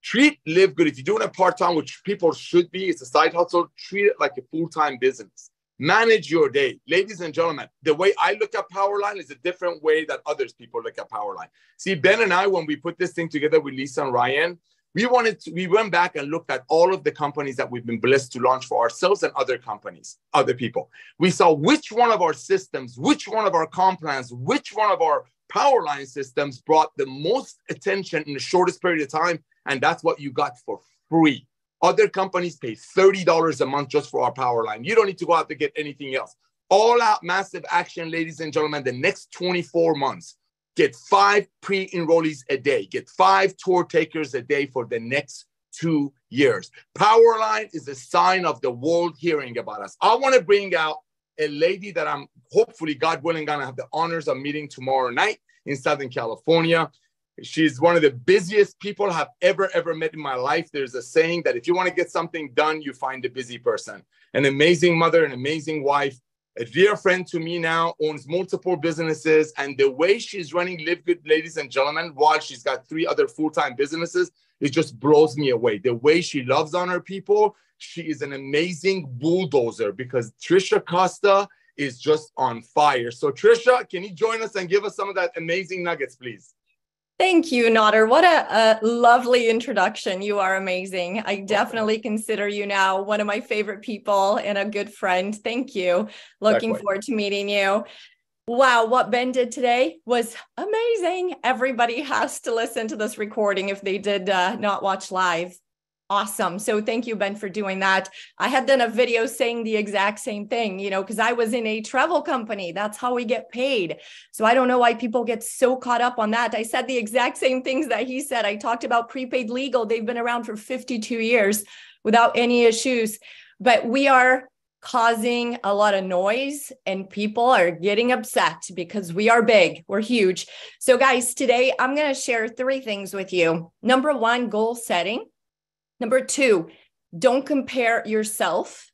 S1: treat live good if you're doing it part-time which people should be it's a side hustle treat it like a full-time business manage your day ladies and gentlemen the way i look at powerline is a different way that others people look at powerline see ben and i when we put this thing together with lisa and ryan we wanted to, we went back and looked at all of the companies that we've been blessed to launch for ourselves and other companies other people we saw which one of our systems which one of our comp plans which one of our power line systems brought the most attention in the shortest period of time and that's what you got for free. Other companies pay $30 a month just for our power line. You don't need to go out to get anything else. All out massive action, ladies and gentlemen, the next 24 months. Get five pre enrollees a day, get five tour takers a day for the next two years. Powerline is a sign of the world hearing about us. I want to bring out a lady that I'm hopefully, God willing, going to have the honors of meeting tomorrow night in Southern California. She's one of the busiest people I've ever, ever met in my life. There's a saying that if you want to get something done, you find a busy person. An amazing mother, an amazing wife, a dear friend to me now, owns multiple businesses. And the way she's running Live Good, ladies and gentlemen, while she's got three other full time businesses, it just blows me away. The way she loves on her people, she is an amazing bulldozer because Trisha Costa is just on fire. So, Trisha, can you join us and give us some of that amazing nuggets, please?
S4: Thank you, Nader. What a, a, lovely introduction. You are amazing. I definitely consider you now one of my favorite people and a good friend. Thank you. Looking forward to meeting you. Wow, what Ben did today was amazing. Everybody has to listen to this recording if they did uh, not watch live. Awesome. So thank you, Ben, for doing that. I had done a video saying the exact same thing, you know, because I was in a travel company. That's how we get paid. So I don't know why people get so caught up on that. I said the exact same things that he said. I talked about prepaid legal. They've been around for 52 years without any issues. But we are causing a lot of noise and people are getting upset because we are big, we're huge. So, guys, today I'm going to share three things with you. Number one, goal setting. Number two, don't compare yourself.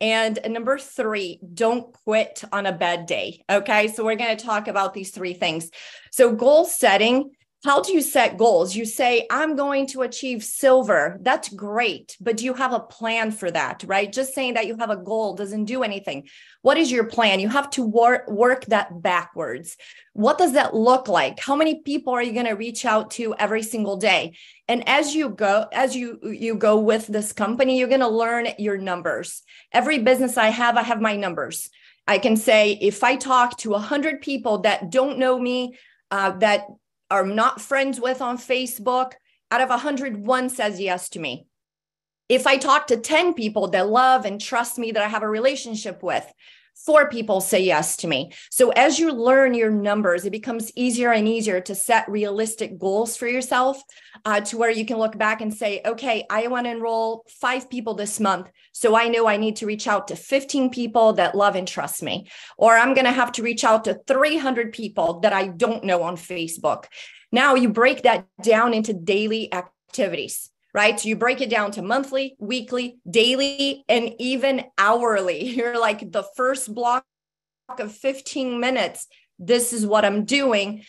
S4: And number three, don't quit on a bad day. Okay. So we're going to talk about these three things. So, goal setting how do you set goals? You say, I'm going to achieve silver. That's great. But do you have a plan for that, right? Just saying that you have a goal doesn't do anything. What is your plan? You have to work, work that backwards. What does that look like? How many people are you going to reach out to every single day? And as you go, as you you go with this company, you're going to learn your numbers. Every business I have, I have my numbers. I can say if I talk to 100 people that don't know me, uh, that are not friends with on Facebook, out of 101 says yes to me. If I talk to 10 people that love and trust me that I have a relationship with, four people say yes to me. So as you learn your numbers, it becomes easier and easier to set realistic goals for yourself uh, to where you can look back and say, okay, I want to enroll five people this month. So I know I need to reach out to 15 people that love and trust me, or I'm going to have to reach out to 300 people that I don't know on Facebook. Now you break that down into daily activities right? So you break it down to monthly, weekly, daily, and even hourly. You're like the first block of 15 minutes. This is what I'm doing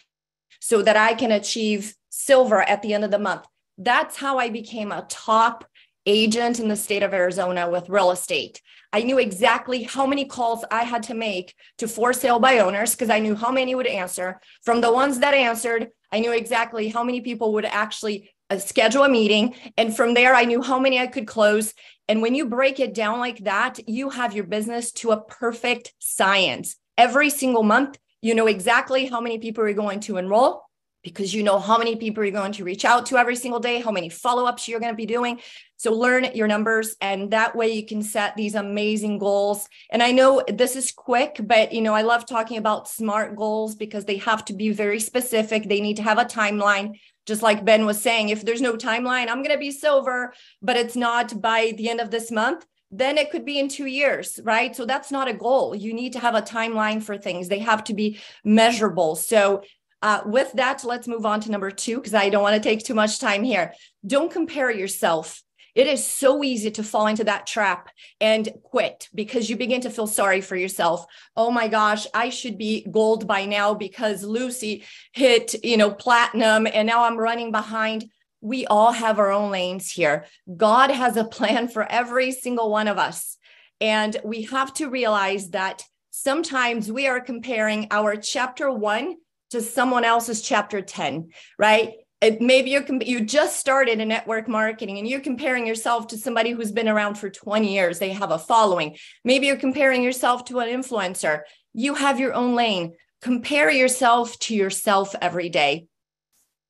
S4: so that I can achieve silver at the end of the month. That's how I became a top agent in the state of Arizona with real estate. I knew exactly how many calls I had to make to for sale by owners because I knew how many would answer. From the ones that answered, I knew exactly how many people would actually schedule a meeting. And from there, I knew how many I could close. And when you break it down like that, you have your business to a perfect science. Every single month, you know exactly how many people are going to enroll because you know how many people you're going to reach out to every single day, how many follow ups you're going to be doing. So learn your numbers, and that way you can set these amazing goals. And I know this is quick, but you know I love talking about smart goals because they have to be very specific. They need to have a timeline just like Ben was saying, if there's no timeline, I'm going to be silver, but it's not by the end of this month, then it could be in two years, right? So that's not a goal. You need to have a timeline for things, they have to be measurable. So, uh, with that, let's move on to number two, because I don't want to take too much time here. Don't compare yourself it is so easy to fall into that trap and quit because you begin to feel sorry for yourself. Oh my gosh, I should be gold by now because Lucy hit, you know, platinum and now I'm running behind. We all have our own lanes here. God has a plan for every single one of us. And we have to realize that sometimes we are comparing our chapter one to someone else's chapter 10, right? It, maybe you're you just started in network marketing and you're comparing yourself to somebody who's been around for 20 years. They have a following. Maybe you're comparing yourself to an influencer. You have your own lane. Compare yourself to yourself every day.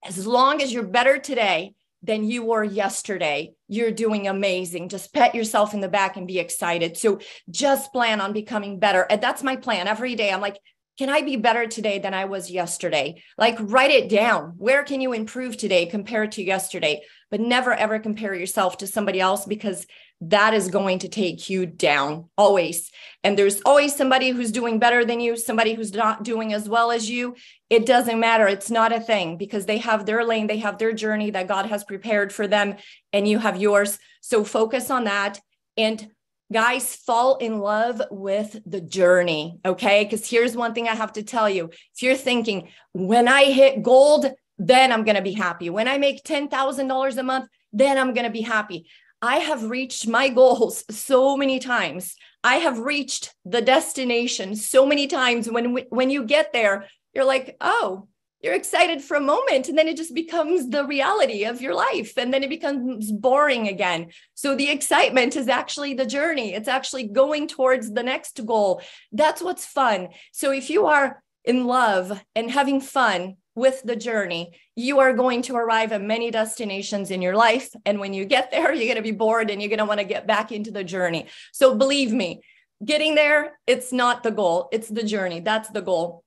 S4: As long as you're better today than you were yesterday you're doing amazing. Just pat yourself in the back and be excited. So just plan on becoming better. And that's my plan. Every day i'm like can I be better today than I was yesterday? Like, write it down. Where can you improve today compared to yesterday? But never ever compare yourself to somebody else because that is going to take you down always. And there's always somebody who's doing better than you, somebody who's not doing as well as you. It doesn't matter. It's not a thing because they have their lane, they have their journey that God has prepared for them, and you have yours. So focus on that and guys fall in love with the journey okay? Because here's one thing i have to tell you. If you're thinking when i hit gold then i'm going to be happy. When i make $10000 a month then i'm going to be happy. I have reached my goals so many times. I have reached the destination so many times. When when you get there you're like oh you're excited for a moment and then it just becomes the reality of your life and then it becomes boring again. So the excitement is actually the journey. It's actually going towards the next goal. That's what's fun. So if you are in love and having fun with the journey you are going to arrive at many destinations in your life and when you get there you're going to be bored and you're going to want to get back into the journey. So believe me getting there it's not the goal it's the journey. That's the goal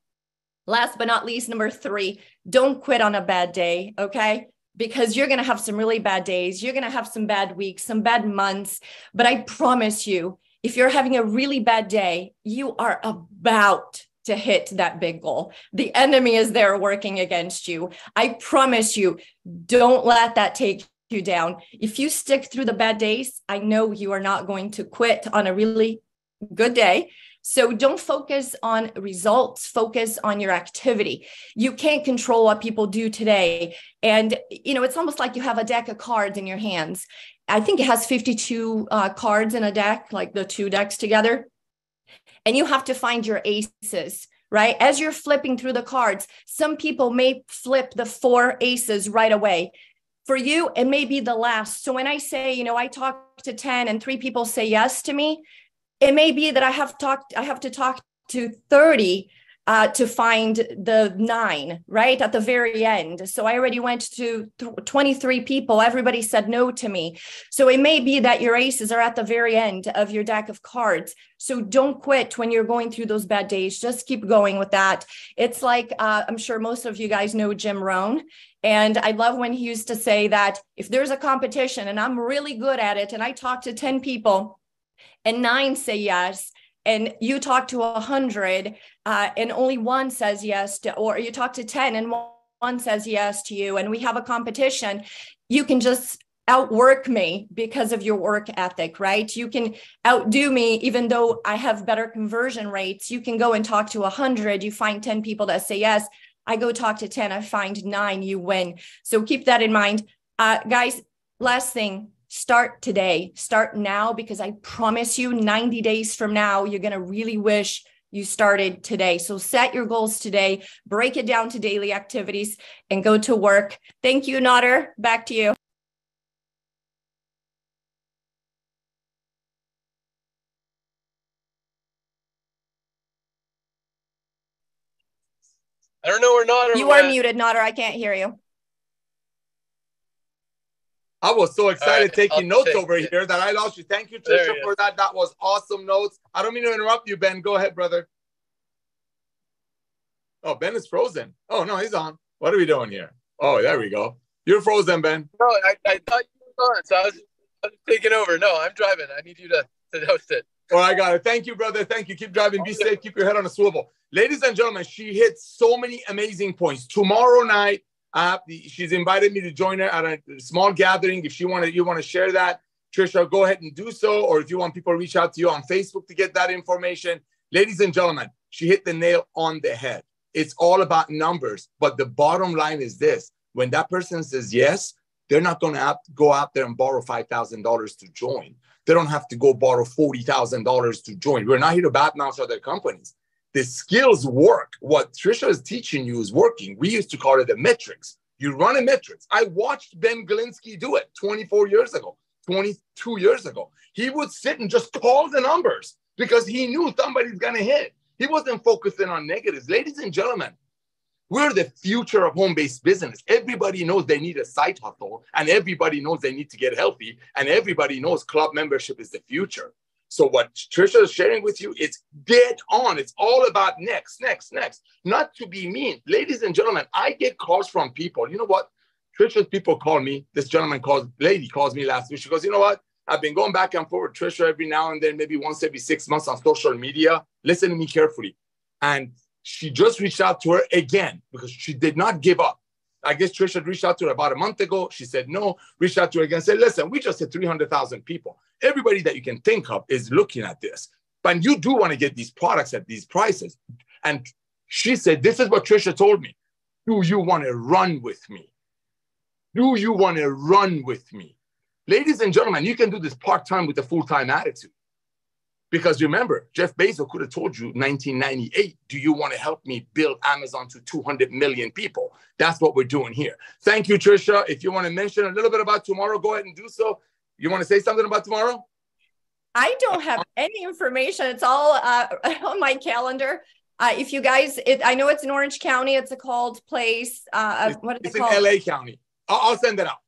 S4: Last but not least, number three, don't quit on a bad day, okay? Because you're going to have some really bad days. You're going to have some bad weeks, some bad months. But I promise you, if you're having a really bad day, you are about to hit that big goal. The enemy is there working against you. I promise you, don't let that take you down. If you stick through the bad days, I know you are not going to quit on a really good day. So don't focus on results, focus on your activity. You can't control what people do today. And, you know, it's almost like you have a deck of cards in your hands. I think it has 52 uh, cards in a deck, like the two decks together. And you have to find your aces right? As you're flipping through the cards, some people may flip the four aces right away. For you, it may be the last. So when I say, you know, I talk to 10 and three people say yes to me, it may be that I have talked, I have to talk to 30 uh, to find the nine, right? At the very end. So I already went to th- 23 people. Everybody said no to me. So it may be that your aces are at the very end of your deck of cards. So don't quit when you're going through those bad days. Just keep going with that. It's like, uh, I'm sure most of you guys know Jim Rohn. And I love when he used to say that if there's a competition and I'm really good at it and I talk to 10 people and nine say yes, and you talk to a hundred uh, and only one says yes to, or you talk to 10 and one says yes to you and we have a competition. You can just outwork me because of your work ethic right? You can outdo me even though i have better conversion rates. You can go and talk to a 100 you find 10 people that say yes. I go talk to 10 i find 9 you win. So keep that in mind. Uh, guys last thing start today, start now, because I promise you 90 days from now, you're going to really wish you started today. So set your goals today, break it down to daily activities, and go to work. Thank you, Nader. Back to you.
S5: I don't know where Nader.
S4: You are muted, Nader. I can't hear you.
S1: I was so excited right, taking I'll notes over it. here that I lost you. Thank you, Trisha, for that. That was awesome notes. I don't mean to interrupt you, Ben. Go ahead, brother. Oh, Ben is frozen. Oh no, he's on. What are we doing here? Oh, there we go. You're frozen, Ben.
S5: No, I, I thought you were on, so I was, I was taking over. No, I'm driving. I need you to, to host it.
S1: Oh, I got it. Thank you, brother. Thank you. Keep driving. Be safe. Keep your head on a swivel. Ladies and gentlemen, she hit so many amazing points. Tomorrow night, uh, she's invited me to join her at a small gathering. If she wanted, you want to share that, Trisha, go ahead and do so. Or if you want people to reach out to you on Facebook to get that information, ladies and gentlemen, she hit the nail on the head. It's all about numbers, but the bottom line is this: when that person says yes, they're not going to go out there and borrow five thousand dollars to join. They don't have to go borrow forty thousand dollars to join. We're not here to badmouth other companies the skills work. What Trisha is teaching you is working. We used to call it the metrics. You run a metrics. I watched Ben Glinsky do it 24 years ago, 22 years ago. He would sit and just call the numbers because he knew somebody's going to hit. He wasn't focusing on negatives. Ladies and gentlemen, we're the future of home based business. Everybody knows they need a side hustle, and everybody knows they need to get healthy, and everybody knows club membership is the future. So what Trisha is sharing with you, it's dead on. It's all about next, next, next. Not to be mean. Ladies and gentlemen, I get calls from people. You know what? Trisha's people call me. This gentleman calls, lady calls me last week. She goes, you know what? I've been going back and forth with Trisha every now and then, maybe once every six months on social media. Listen to me carefully. And she just reached out to her again because she did not give up. I guess Trisha reached out to her about a month ago. She said no. Reached out to her again. Said, listen, we just hit 300,000 people. Everybody that you can think of is looking at this. But you do want to get these products at these prices. And she said, this is what Trisha told me. Do you want to run with me? Do you want to run with me? Ladies and gentlemen, you can do this part-time with a full-time attitude. Because remember, Jeff Bezos could have told you 1998, do you want to help me build Amazon to 200 million people? That's what we're doing here. Thank you, Trisha. If you want to mention a little bit about tomorrow, go ahead and do so. You want to say something about tomorrow?
S4: I don't have any information. It's all uh, on my calendar. Uh, if you guys, it, I know it's in Orange County. It's a called place. Uh, what is
S1: it's
S4: it called?
S1: in LA County. I'll, I'll send it out.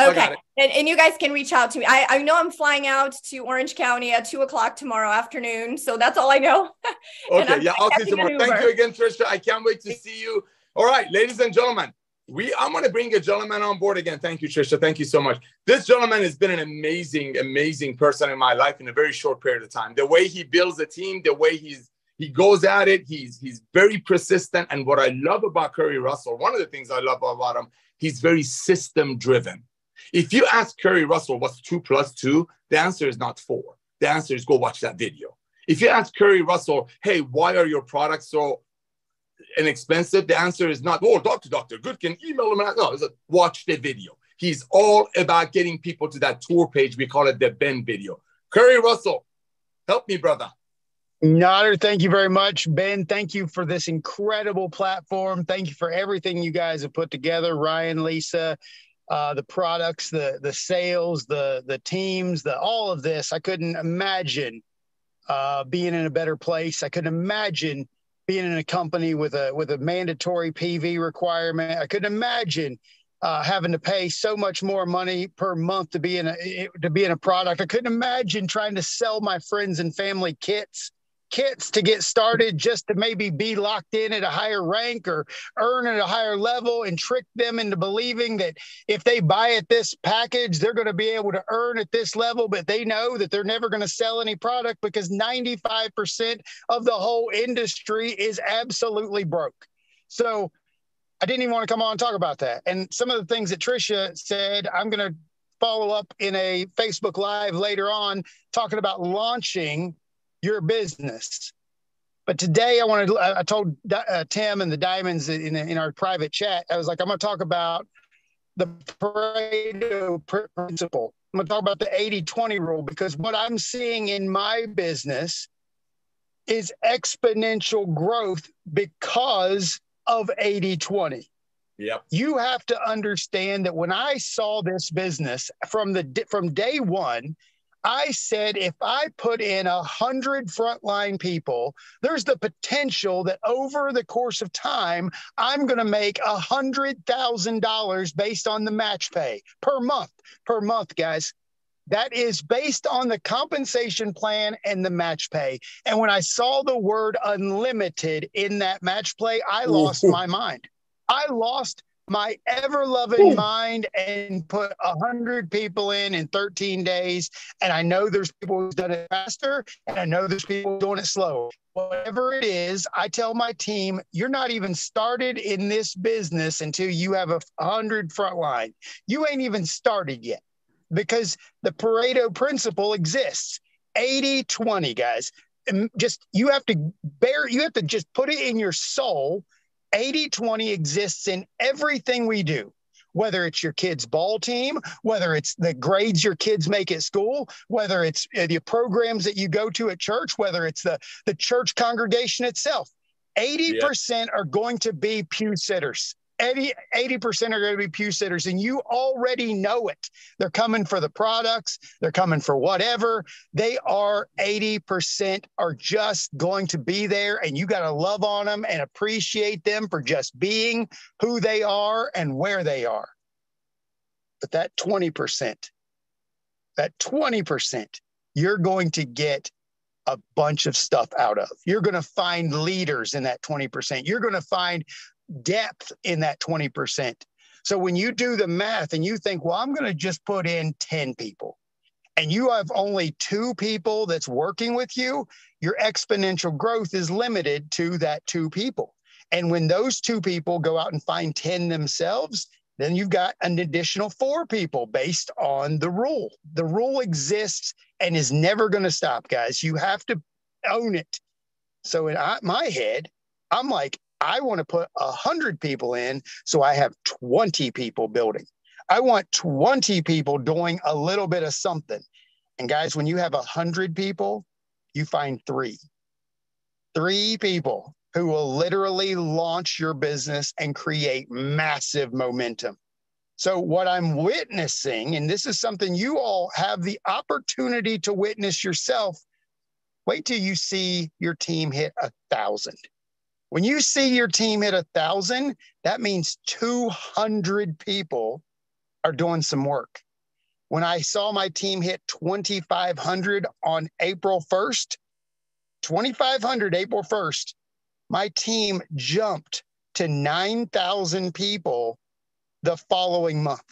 S4: Okay. And, and you guys can reach out to me. I, I know I'm flying out to Orange County at two o'clock tomorrow afternoon. So that's all I know.
S1: okay. Yeah. I'll see you tomorrow. Thank you again, Trisha. I can't wait to see you. All right, ladies and gentlemen, we I'm going to bring a gentleman on board again. Thank you, Trisha. Thank you so much. This gentleman has been an amazing, amazing person in my life in a very short period of time. The way he builds a team, the way he's he goes at it, he's he's very persistent. And what I love about Curry Russell, one of the things I love about him, he's very system driven. If you ask Curry Russell what's two plus two, the answer is not four. The answer is go watch that video. If you ask Curry Russell, hey, why are your products so inexpensive? The answer is not, oh, Dr. Dr. Good can email him. No, it's a, watch the video. He's all about getting people to that tour page. We call it the Ben video. Curry Russell, help me, brother.
S3: Nader, thank you very much. Ben, thank you for this incredible platform. Thank you for everything you guys have put together. Ryan, Lisa, uh, the products, the the sales, the the teams, the all of this. I couldn't imagine uh, being in a better place. I couldn't imagine being in a company with a with a mandatory PV requirement. I couldn't imagine uh, having to pay so much more money per month to be in a to be in a product. I couldn't imagine trying to sell my friends and family kits kits to get started just to maybe be locked in at a higher rank or earn at a higher level and trick them into believing that if they buy at this package, they're going to be able to earn at this level, but they know that they're never going to sell any product because 95% of the whole industry is absolutely broke. So I didn't even want to come on and talk about that. And some of the things that Trisha said, I'm going to follow up in a Facebook Live later on talking about launching your business. But today I wanted, I told uh, Tim and the Diamonds in, in our private chat, I was like, I'm going to talk about the Pareto principle. I'm going to talk about the 80 20 rule because what I'm seeing in my business is exponential growth because of 80 20.
S1: Yep.
S3: You have to understand that when I saw this business from the from day one, I said if I put in a hundred frontline people, there's the potential that over the course of time, I'm going to make a hundred thousand dollars based on the match pay per month. Per month, guys. That is based on the compensation plan and the match pay. And when I saw the word unlimited in that match play, I lost my mind. I lost my ever loving mind and put a hundred people in in 13 days. And I know there's people who've done it faster, and I know there's people doing it slow. Whatever it is, I tell my team, you're not even started in this business until you have a hundred frontline. You ain't even started yet because the Pareto principle exists 80 20, guys. And just you have to bear, you have to just put it in your soul 80 20 exists in everything we do whether it's your kids' ball team, whether it's the grades your kids make at school, whether it's uh, the programs that you go to at church, whether it's the, the church congregation itself. 80% yep. are going to be pew sitters. 80, 80% are going to be pew sitters, and you already know it. They're coming for the products, they're coming for whatever. They are 80% are just going to be there, and you got to love on them and appreciate them for just being who they are and where they are. But that 20%, that 20%, you're going to get a bunch of stuff out of. You're going to find leaders in that 20%. You're going to find depth in that 20%. So when you do the math and you think, well, I'm going to just put in 10 people, and you have only two people that's working with you, your exponential growth is limited to that two people. And when those two people go out and find 10 themselves, then you've got an additional four people based on the rule. The rule exists and is never going to stop, guys. You have to own it. So in my head, I'm like, I want to put 100 people in so I have 20 people building. I want 20 people doing a little bit of something. And guys, when you have 100 people, you find three, three people who will literally launch your business and create massive momentum. So, what I'm witnessing, and this is something you all have the opportunity to witness yourself, wait till you see your team hit a thousand. When you see your team hit a thousand, that means 200 people are doing some work. When I saw my team hit 2,500 on April 1st, 2,500 April 1st, my team jumped to 9,000 people the following month.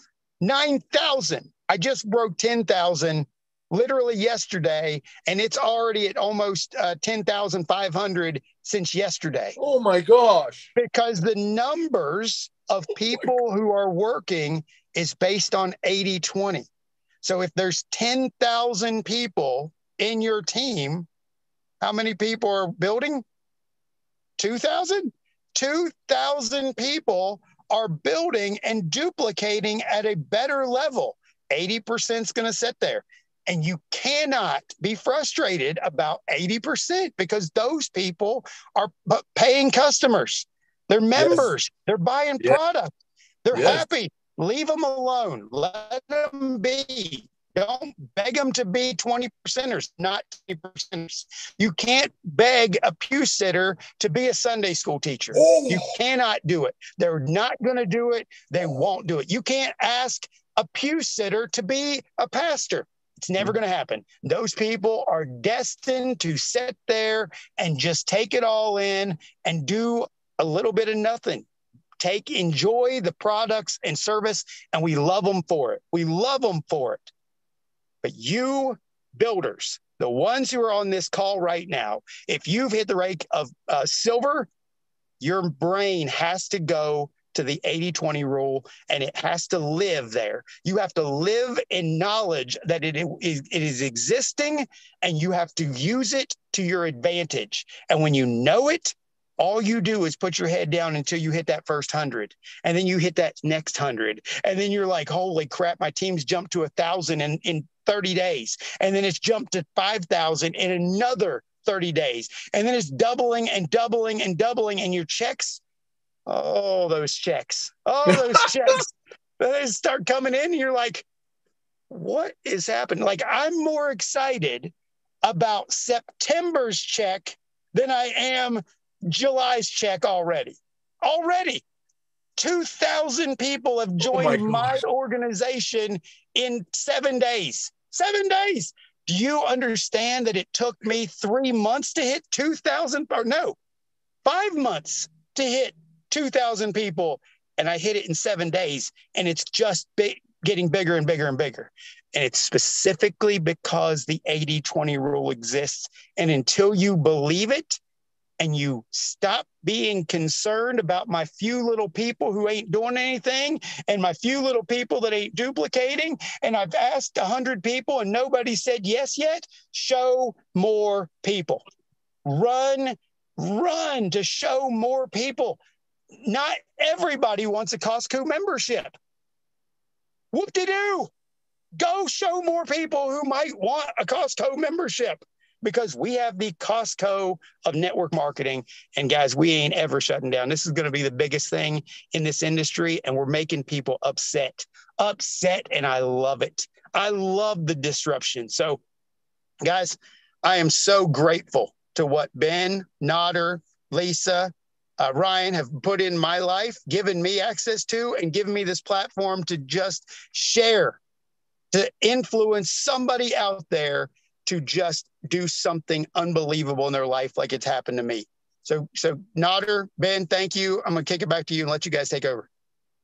S3: 9,000. I just broke 10,000 literally yesterday, and it's already at almost uh, 10,500 since yesterday.
S1: Oh my gosh.
S3: Because the numbers of oh people who are working is based on 80 20. So if there's 10,000 people in your team, How many people are building? 2,000? 2,000 people are building and duplicating at a better level. 80% is going to sit there. And you cannot be frustrated about 80% because those people are paying customers. They're members. Yes. They're buying yes. product. They're yes. happy. Leave them alone. Let them be. Don't beg them to be 20 percenters, not 20 percenters. You can't beg a pew sitter to be a Sunday school teacher. Oh. You cannot do it. They're not going to do it. They won't do it. You can't ask a pew sitter to be a pastor. It's never going to happen. Those people are destined to sit there and just take it all in and do a little bit of nothing. Take, enjoy the products and service, and we love them for it. We love them for it. But you builders, the ones who are on this call right now, if you've hit the rate of uh, silver, your brain has to go to the 80 20 rule and it has to live there. You have to live in knowledge that it is, it is existing and you have to use it to your advantage. And when you know it, all you do is put your head down until you hit that first hundred and then you hit that next hundred and then you're like holy crap my team's jumped to a thousand in, in 30 days and then it's jumped to 5000 in another 30 days and then it's doubling and doubling and doubling and your checks oh, those checks, oh, those checks, they start coming in. you're like, what is happening? Like, I'm more excited about September's check than I am July's check already. Already. 2,000 people have joined oh my, my organization in seven days. Seven days. Do you understand that it took me three months to hit 2,000? Or no, five months to hit 2,000 people, and I hit it in seven days, and it's just big, getting bigger and bigger and bigger. And it's specifically because the 80 20 rule exists. And until you believe it and you stop being concerned about my few little people who ain't doing anything and my few little people that ain't duplicating, and I've asked 100 people and nobody said yes yet, show more people. Run, run to show more people not everybody wants a Costco membership. Whoop de doo. Go show more people who might want a Costco membership because we have the Costco of network marketing. And guys, we ain't ever shutting down. This is going to be the biggest thing in this industry. And we're making people upset, upset. And I love it. I love the disruption. So, guys, I am so grateful to what Ben, Nader, Lisa, uh, Ryan have put in my life, given me access to, and given me this platform to just share, to influence somebody out there to just do something unbelievable in their life, like it's happened to me. So, so Nader, Ben, thank you. I'm gonna kick it back to you and let you guys take over.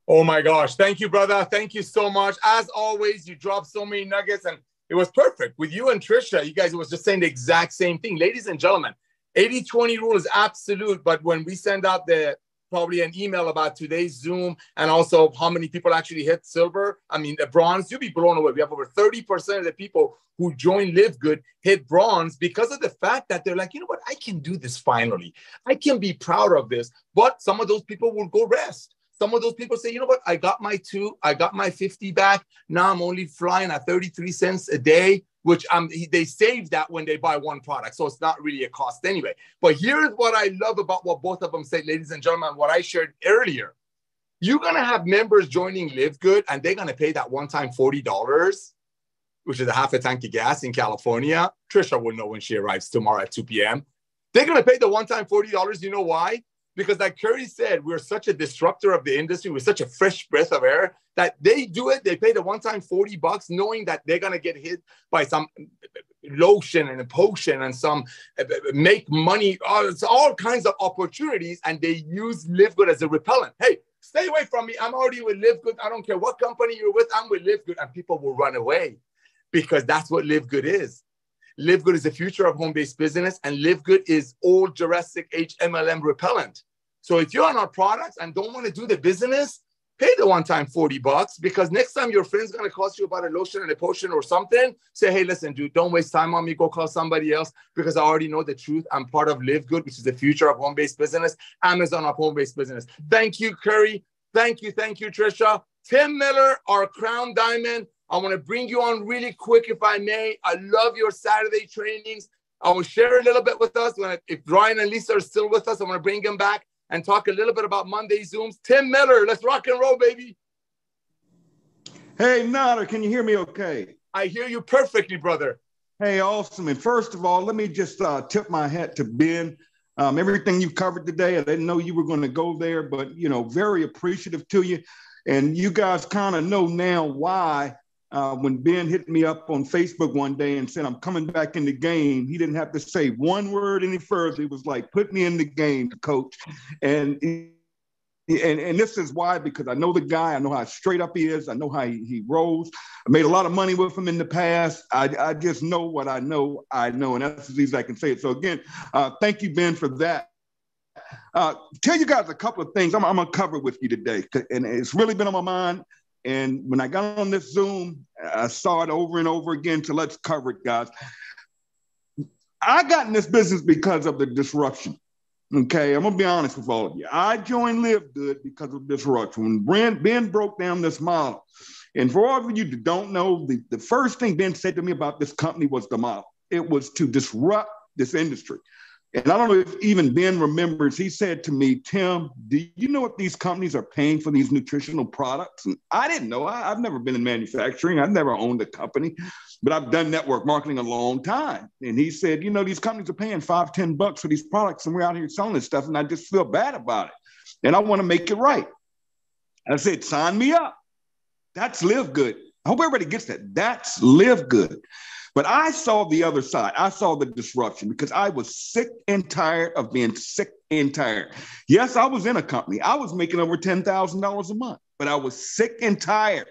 S1: Oh my gosh, thank you, brother. Thank you so much. As always, you dropped so many nuggets, and it was perfect with you and Trisha. You guys was just saying the exact same thing, ladies and gentlemen. 80 20 rule is absolute, but when we send out the probably an email about today's Zoom and also how many people actually hit silver, I mean, the bronze, you'll be blown away. We have over 30% of the people who join Live Good hit bronze because of the fact that they're like, you know what, I can do this finally. I can be proud of this. But some of those people will go rest. Some of those people say, you know what, I got my two, I got my 50 back. Now I'm only flying at 33 cents a day which um, they save that when they buy one product. So it's not really a cost anyway. But here's what I love about what both of them say, ladies and gentlemen, what I shared earlier. You're going to have members joining Live Good and they're going to pay that one time $40, which is a half a tank of gas in California. Trisha will know when she arrives tomorrow at 2 p.m. They're going to pay the one time $40. You know why? Because like Curry said, we're such a disruptor of the industry with such a fresh breath of air that they do it. They pay the one time 40 bucks knowing that they're going to get hit by some lotion and a potion and some uh, make money. Uh, it's all kinds of opportunities. And they use Live Good as a repellent. Hey, stay away from me. I'm already with Live Good. I don't care what company you're with. I'm with Live Good. And people will run away because that's what Live Good is. Live Good is the future of home-based business, and Live Good is all Jurassic HMLM repellent. So if you're on our products and don't want to do the business, pay the one time 40 bucks because next time your friend's gonna cost you about a lotion and a potion or something, say, hey, listen, dude, don't waste time on me. Go call somebody else because I already know the truth. I'm part of Live Good, which is the future of home-based business, Amazon of home-based business. Thank you, Curry. Thank you, thank you, Trisha. Tim Miller, our crown diamond. I want to bring you on really quick, if I may. I love your Saturday trainings. I will share a little bit with us. When if Ryan and Lisa are still with us, I want to bring them back and talk a little bit about Monday Zooms. Tim Miller, let's rock and roll, baby.
S6: Hey, Nader, can you hear me okay?
S1: I hear you perfectly, brother.
S6: Hey, awesome. And first of all, let me just uh, tip my hat to Ben. Um, everything you've covered today, I didn't know you were going to go there, but you know, very appreciative to you. And you guys kind of know now why uh, when Ben hit me up on Facebook one day and said, I'm coming back in the game, he didn't have to say one word any further. He was like, put me in the game, coach. And, and, and this is why, because I know the guy, I know how straight up he is, I know how he, he rolls. I made a lot of money with him in the past. I, I just know what I know, I know, and that's as easy as I can say it. So again, uh, thank you, Ben, for that. Uh, tell you guys a couple of things I'm, I'm gonna cover with you today, and it's really been on my mind. And when I got on this Zoom, I saw it over and over again. So let's cover it, guys. I got in this business because of the disruption. Okay, I'm gonna be honest with all of you. I joined Live Good because of disruption. When Ben broke down this model, and for all of you that don't know, the, the first thing Ben said to me about this company was the model. It was to disrupt this industry. And I don't know if even Ben remembers, he said to me, Tim, do you know what these companies are paying for these nutritional products? And I didn't know. I, have never been in manufacturing, I've never owned a company, but I've done network marketing a long time. And he said, you know, these companies are paying five, ten bucks for these products, and we're out here selling this stuff, and I just feel bad about it. And I want to make it right. I said, sign me up. That's live good. I hope everybody gets that. That's live good. But I saw the other side. I saw the disruption because I was sick and tired of being sick and tired. Yes, I was in a company. I was making over $10,000 a month, but I was sick and tired.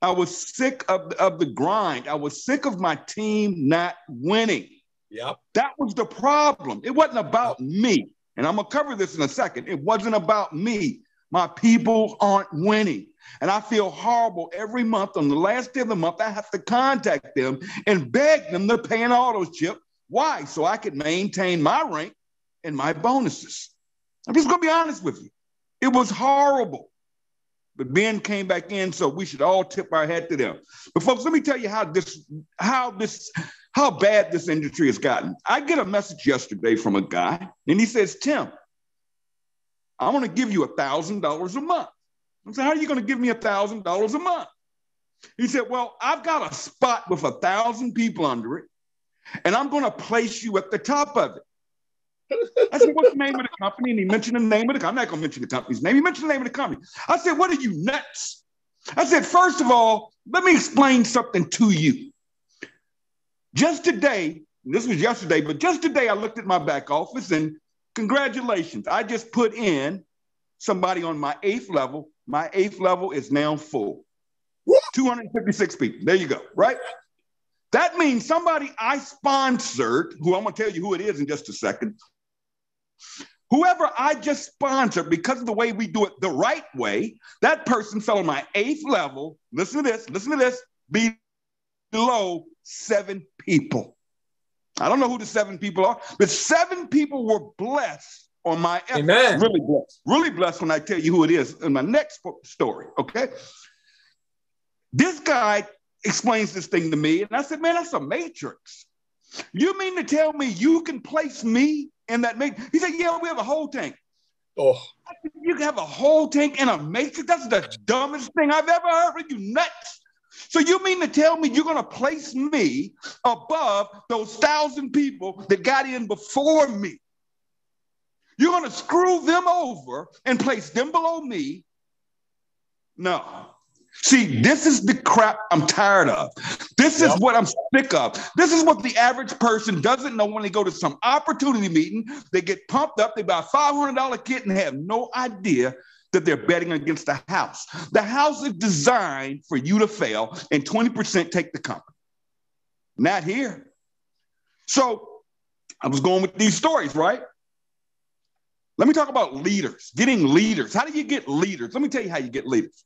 S6: I was sick of, of the grind. I was sick of my team not winning.
S1: Yep.
S6: That was the problem. It wasn't about me. And I'm going to cover this in a second. It wasn't about me. My people aren't winning. And I feel horrible every month. On the last day of the month, I have to contact them and beg them to pay an auto ship. Why? So I could maintain my rank and my bonuses. I'm just going to be honest with you. It was horrible. But Ben came back in, so we should all tip our hat to them. But folks, let me tell you how this, how this, how bad this industry has gotten. I get a message yesterday from a guy, and he says, Tim, I'm going to give you a thousand dollars a month. I said, How are you going to give me a thousand dollars a month? He said, Well, I've got a spot with a thousand people under it, and I'm going to place you at the top of it. I said, What's the name of the company? And he mentioned the name of the company. I'm not going to mention the company's name. He mentioned the name of the company. I said, What are you nuts? I said, First of all, let me explain something to you. Just today, this was yesterday, but just today I looked at my back office and congratulations. I just put in somebody on my eighth level my eighth level is now full. 256 people. There you go, right? That means somebody I sponsored, who I'm gonna tell you who it is in just a second. Whoever I just sponsored, because of the way we do it the right way, that person fell on my eighth level. Listen to this, listen to this, below seven people. I don't know who the seven people are, but seven people were blessed on my efforts. Amen. Really blessed. Really blessed when I tell you who it is in my next story. Okay. This guy explains this thing to me, and I said, Man, that's a matrix. You mean to tell me you can place me in that matrix? He said, Yeah, we have a whole tank.
S1: Oh.
S6: You can have a whole tank in a matrix? That's the dumbest thing I've ever heard. Are you nuts? So you mean to tell me you're going to place me above those thousand people that got in before me? You're going to screw them over and place them below me? No. See, this is the crap I'm tired of. This is what I'm sick of. This is what the average person doesn't know when they go to some opportunity meeting. They get pumped up, they buy a $500 kit and have no idea that they're betting against the house. The house is designed for you to fail and 20% take the company. Not here. So I was going with these stories, right? Let me talk about leaders, getting leaders. How do you get leaders? Let me tell you how you get leaders.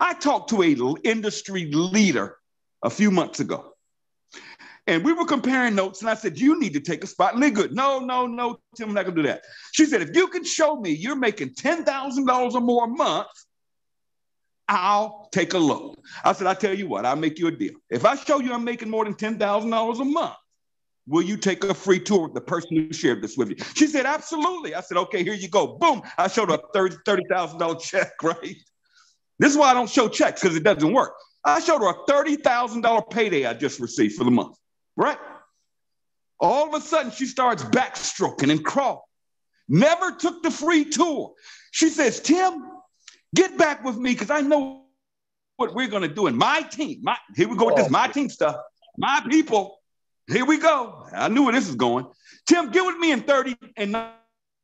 S6: I talked to a industry leader a few months ago. And we were comparing notes, and I said, You need to take a spot good. No, no, no, Tim, I'm not gonna do that. She said, If you can show me you're making $10,000 or more a month, I'll take a look. I said, I tell you what, I'll make you a deal. If I show you I'm making more than $10,000 a month, will you take a free tour with the person who shared this with you? She said, absolutely. I said, okay, here you go. Boom. I showed her a $30,000 check, right? This is why I don't show checks because it doesn't work. I showed her a $30,000 payday I just received for the month, right? All of a sudden, she starts backstroking and crawling. Never took the free tour. She says, Tim, Get back with me because I know what we're going to do in my team. My, here we go with this oh. my team stuff. My people. Here we go. I knew where this is going. Tim, get with me in 30 and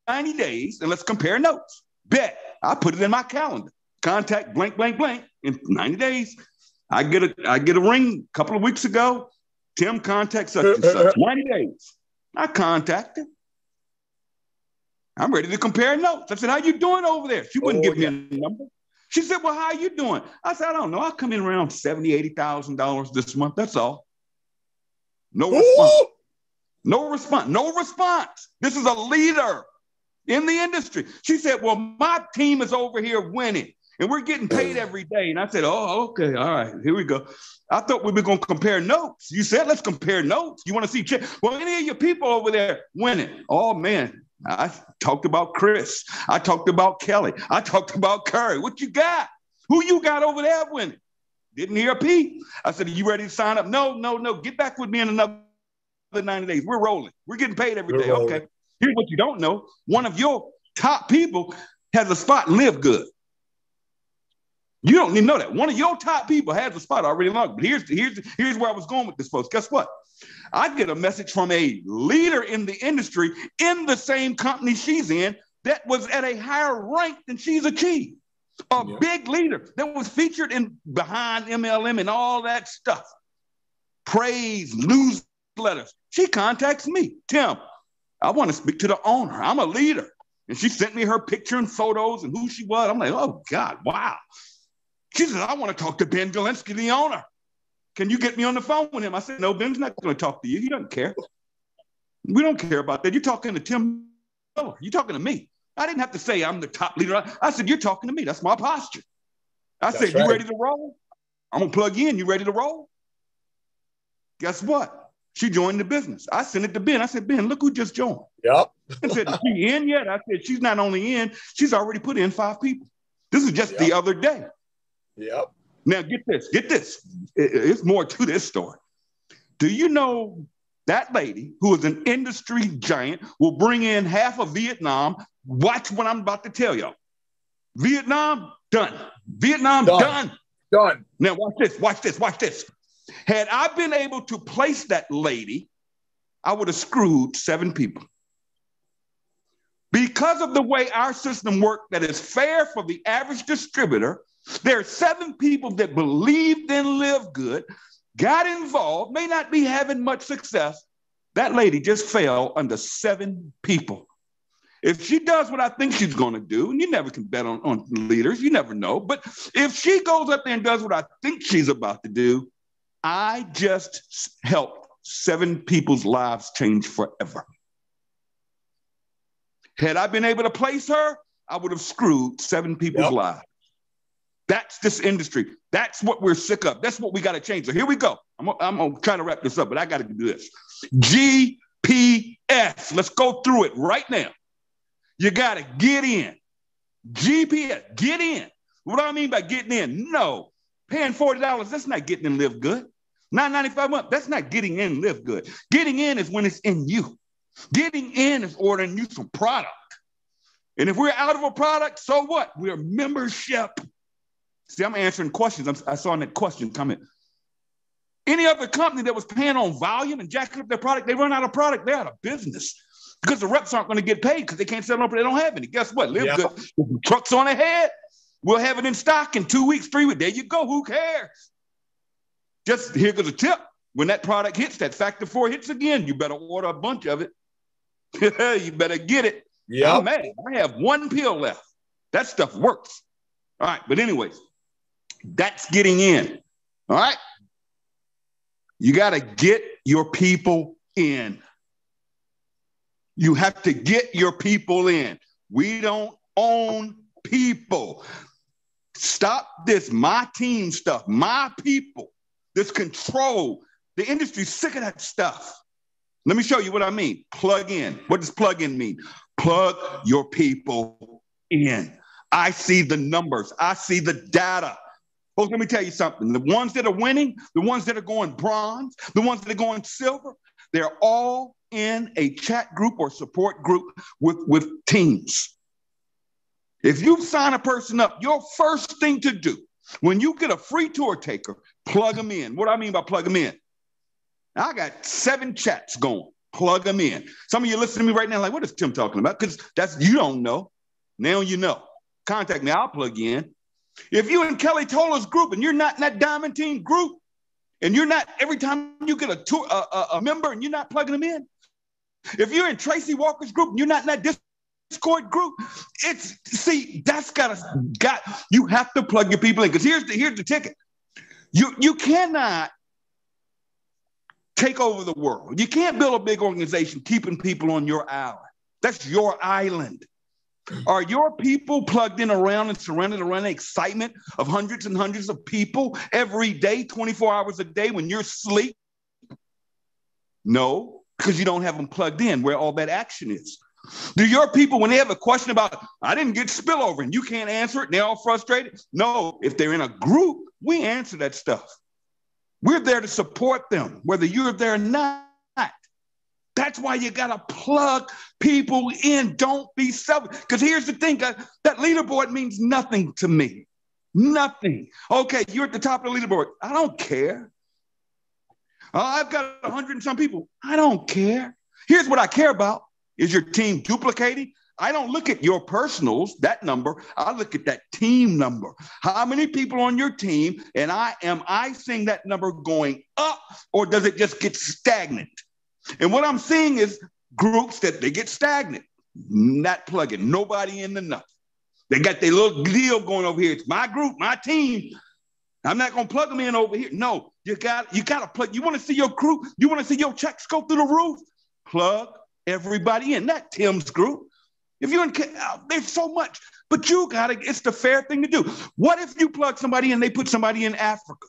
S6: 90 days and let's compare notes. Bet. I put it in my calendar. Contact blank, blank, blank in 90 days. I get a I get a ring a couple of weeks ago. Tim contacts uh, such uh. and such. 90 days. I contacted. I'm ready to compare notes. I said, How you doing over there? She wouldn't oh, give yeah. me a number. She said, Well, how are you doing? I said, I don't know. I come in around seventy, eighty thousand dollars this month. That's all. No Ooh. response. No response. No response. This is a leader in the industry. She said, Well, my team is over here winning. And we're getting paid every day. And I said, Oh, okay. All right. Here we go. I thought we were going to compare notes. You said, Let's compare notes. You want to see? Well, any of your people over there winning? Oh, man. I talked about Chris. I talked about Kelly. I talked about Curry. What you got? Who you got over there winning? Didn't hear a peep. I said, Are you ready to sign up? No, no, no. Get back with me in another 90 days. We're rolling. We're getting paid every day. Okay. Here's what you don't know. One of your top people has a spot and live good. You don't even know that. One of your top people has a spot already locked. But here's, here's, here's where I was going with this, folks. Guess what? I get a message from a leader in the industry in the same company she's in that was at a higher rank than she's achieved. A yeah. big leader that was featured in behind MLM and all that stuff. Praise, newsletters. She contacts me, Tim. I want to speak to the owner. I'm a leader. And she sent me her picture and photos and who she was. I'm like, oh God, wow. She said, I want to talk to Ben Glinsky, the owner. Can you get me on the phone with him? I said, No, Ben's not going to talk to you. He doesn't care. We don't care about that. You're talking to Tim Miller. You're talking to me. I didn't have to say I'm the top leader. I said, You're talking to me. That's my posture. I That's said, right. You ready to roll? I'm going to plug in. You ready to roll? Guess what? She joined the business. I sent it to Ben. I said, Ben, look who just joined.
S1: Yep.
S6: I said, Is she in yet? I said, She's not only in, she's already put in five people. This is just yep. the other day.
S1: Yep.
S6: Now, get this, get this. It's more to this story. Do you know that lady, who is an industry giant, will bring in half of Vietnam? Watch what I'm about to tell y'all. Vietnam, done. Vietnam, done. Done.
S1: done.
S6: Now, watch this, watch this, watch this. Had I been able to place that lady, I would have screwed seven people. Because of the way our system works, that is fair for the average distributor, there are seven people that believed and lived good, got involved, may not be having much success. That lady just fell under seven people. If she does what I think she's going to do, and you never can bet on, on leaders, you never know. But if she goes up there and does what I think she's about to do, I just helped seven people's lives change forever. Had I been able to place her, I would have screwed seven people's yep. lives. That's this industry. That's what we're sick of. That's what we got to change. So here we go. I'm, I'm try to wrap this up, but I got to do this. GPS. Let's go through it right now. You got to get in. GPS, get in. What do I mean by getting in? No, paying $40, that's not getting in live good. 995 month, that's not getting in live good. Getting in is when it's in you. Getting in is ordering you some product. And if we're out of a product, so what? We're membership. See, I'm answering questions. I'm, i saw in that question comment. Any other company that was paying on volume and jacking up their product, they run out of product, they're out of business because the reps aren't going to get paid because they can't sell them, they don't have any. Guess what? Live yeah. good. Trucks on ahead. We'll have it in stock in two weeks, three weeks. There you go. Who cares? Just here goes a tip. When that product hits, that factor four hits again, you better order a bunch of it. you better get it. Yeah, man, I have one pill left. That stuff works. All right, but anyways, that's getting in. All right, you got to get your people in. You have to get your people in. We don't own people. Stop this my team stuff, my people, this control. The industry's sick of that stuff. Let me show you what I mean. Plug in. What does plug in mean? Plug your people in. I see the numbers, I see the data. Folks, let me tell you something. The ones that are winning, the ones that are going bronze, the ones that are going silver, they're all in a chat group or support group with, with teams. If you sign a person up, your first thing to do when you get a free tour taker, plug them in. What do I mean by plug them in? I got seven chats going. Plug them in. Some of you listening to me right now, like, what is Tim talking about? Because that's you don't know. Now you know. Contact me. I'll plug you in. If you're in Kelly Toller's group and you're not in that Diamond Team group, and you're not every time you get a tour a, a, a member and you're not plugging them in. If you're in Tracy Walker's group and you're not in that Discord group. It's see, that's gotta got you have to plug your people in because here's the here's the ticket. You you cannot take over the world. You can't build a big organization keeping people on your island. That's your island. Are your people plugged in around and surrounded around the excitement of hundreds and hundreds of people every day, 24 hours a day when you're asleep? No, because you don't have them plugged in where all that action is. Do your people, when they have a question about, I didn't get spillover and you can't answer it, and they're all frustrated? No, if they're in a group, we answer that stuff. We're there to support them, whether you're there or not. That's why you got to plug people in. Don't be selfish. Because here's the thing uh, that leaderboard means nothing to me. Nothing. Okay, you're at the top of the leaderboard. I don't care. Oh, I've got 100 and some people. I don't care. Here's what I care about is your team duplicating? I don't look at your personals, that number. I look at that team number. How many people on your team? And I am I seeing that number going up or does it just get stagnant? And what I'm seeing is groups that they get stagnant, not plugging nobody in enough. They got their little deal going over here. It's my group, my team. I'm not gonna plug them in over here. No, you got you got to plug. You want to see your crew? You want to see your checks go through the roof? Plug everybody in, not Tim's group. If you're in, uh, there's so much, but you got to, it's the fair thing to do. What if you plug somebody in, they put somebody in Africa?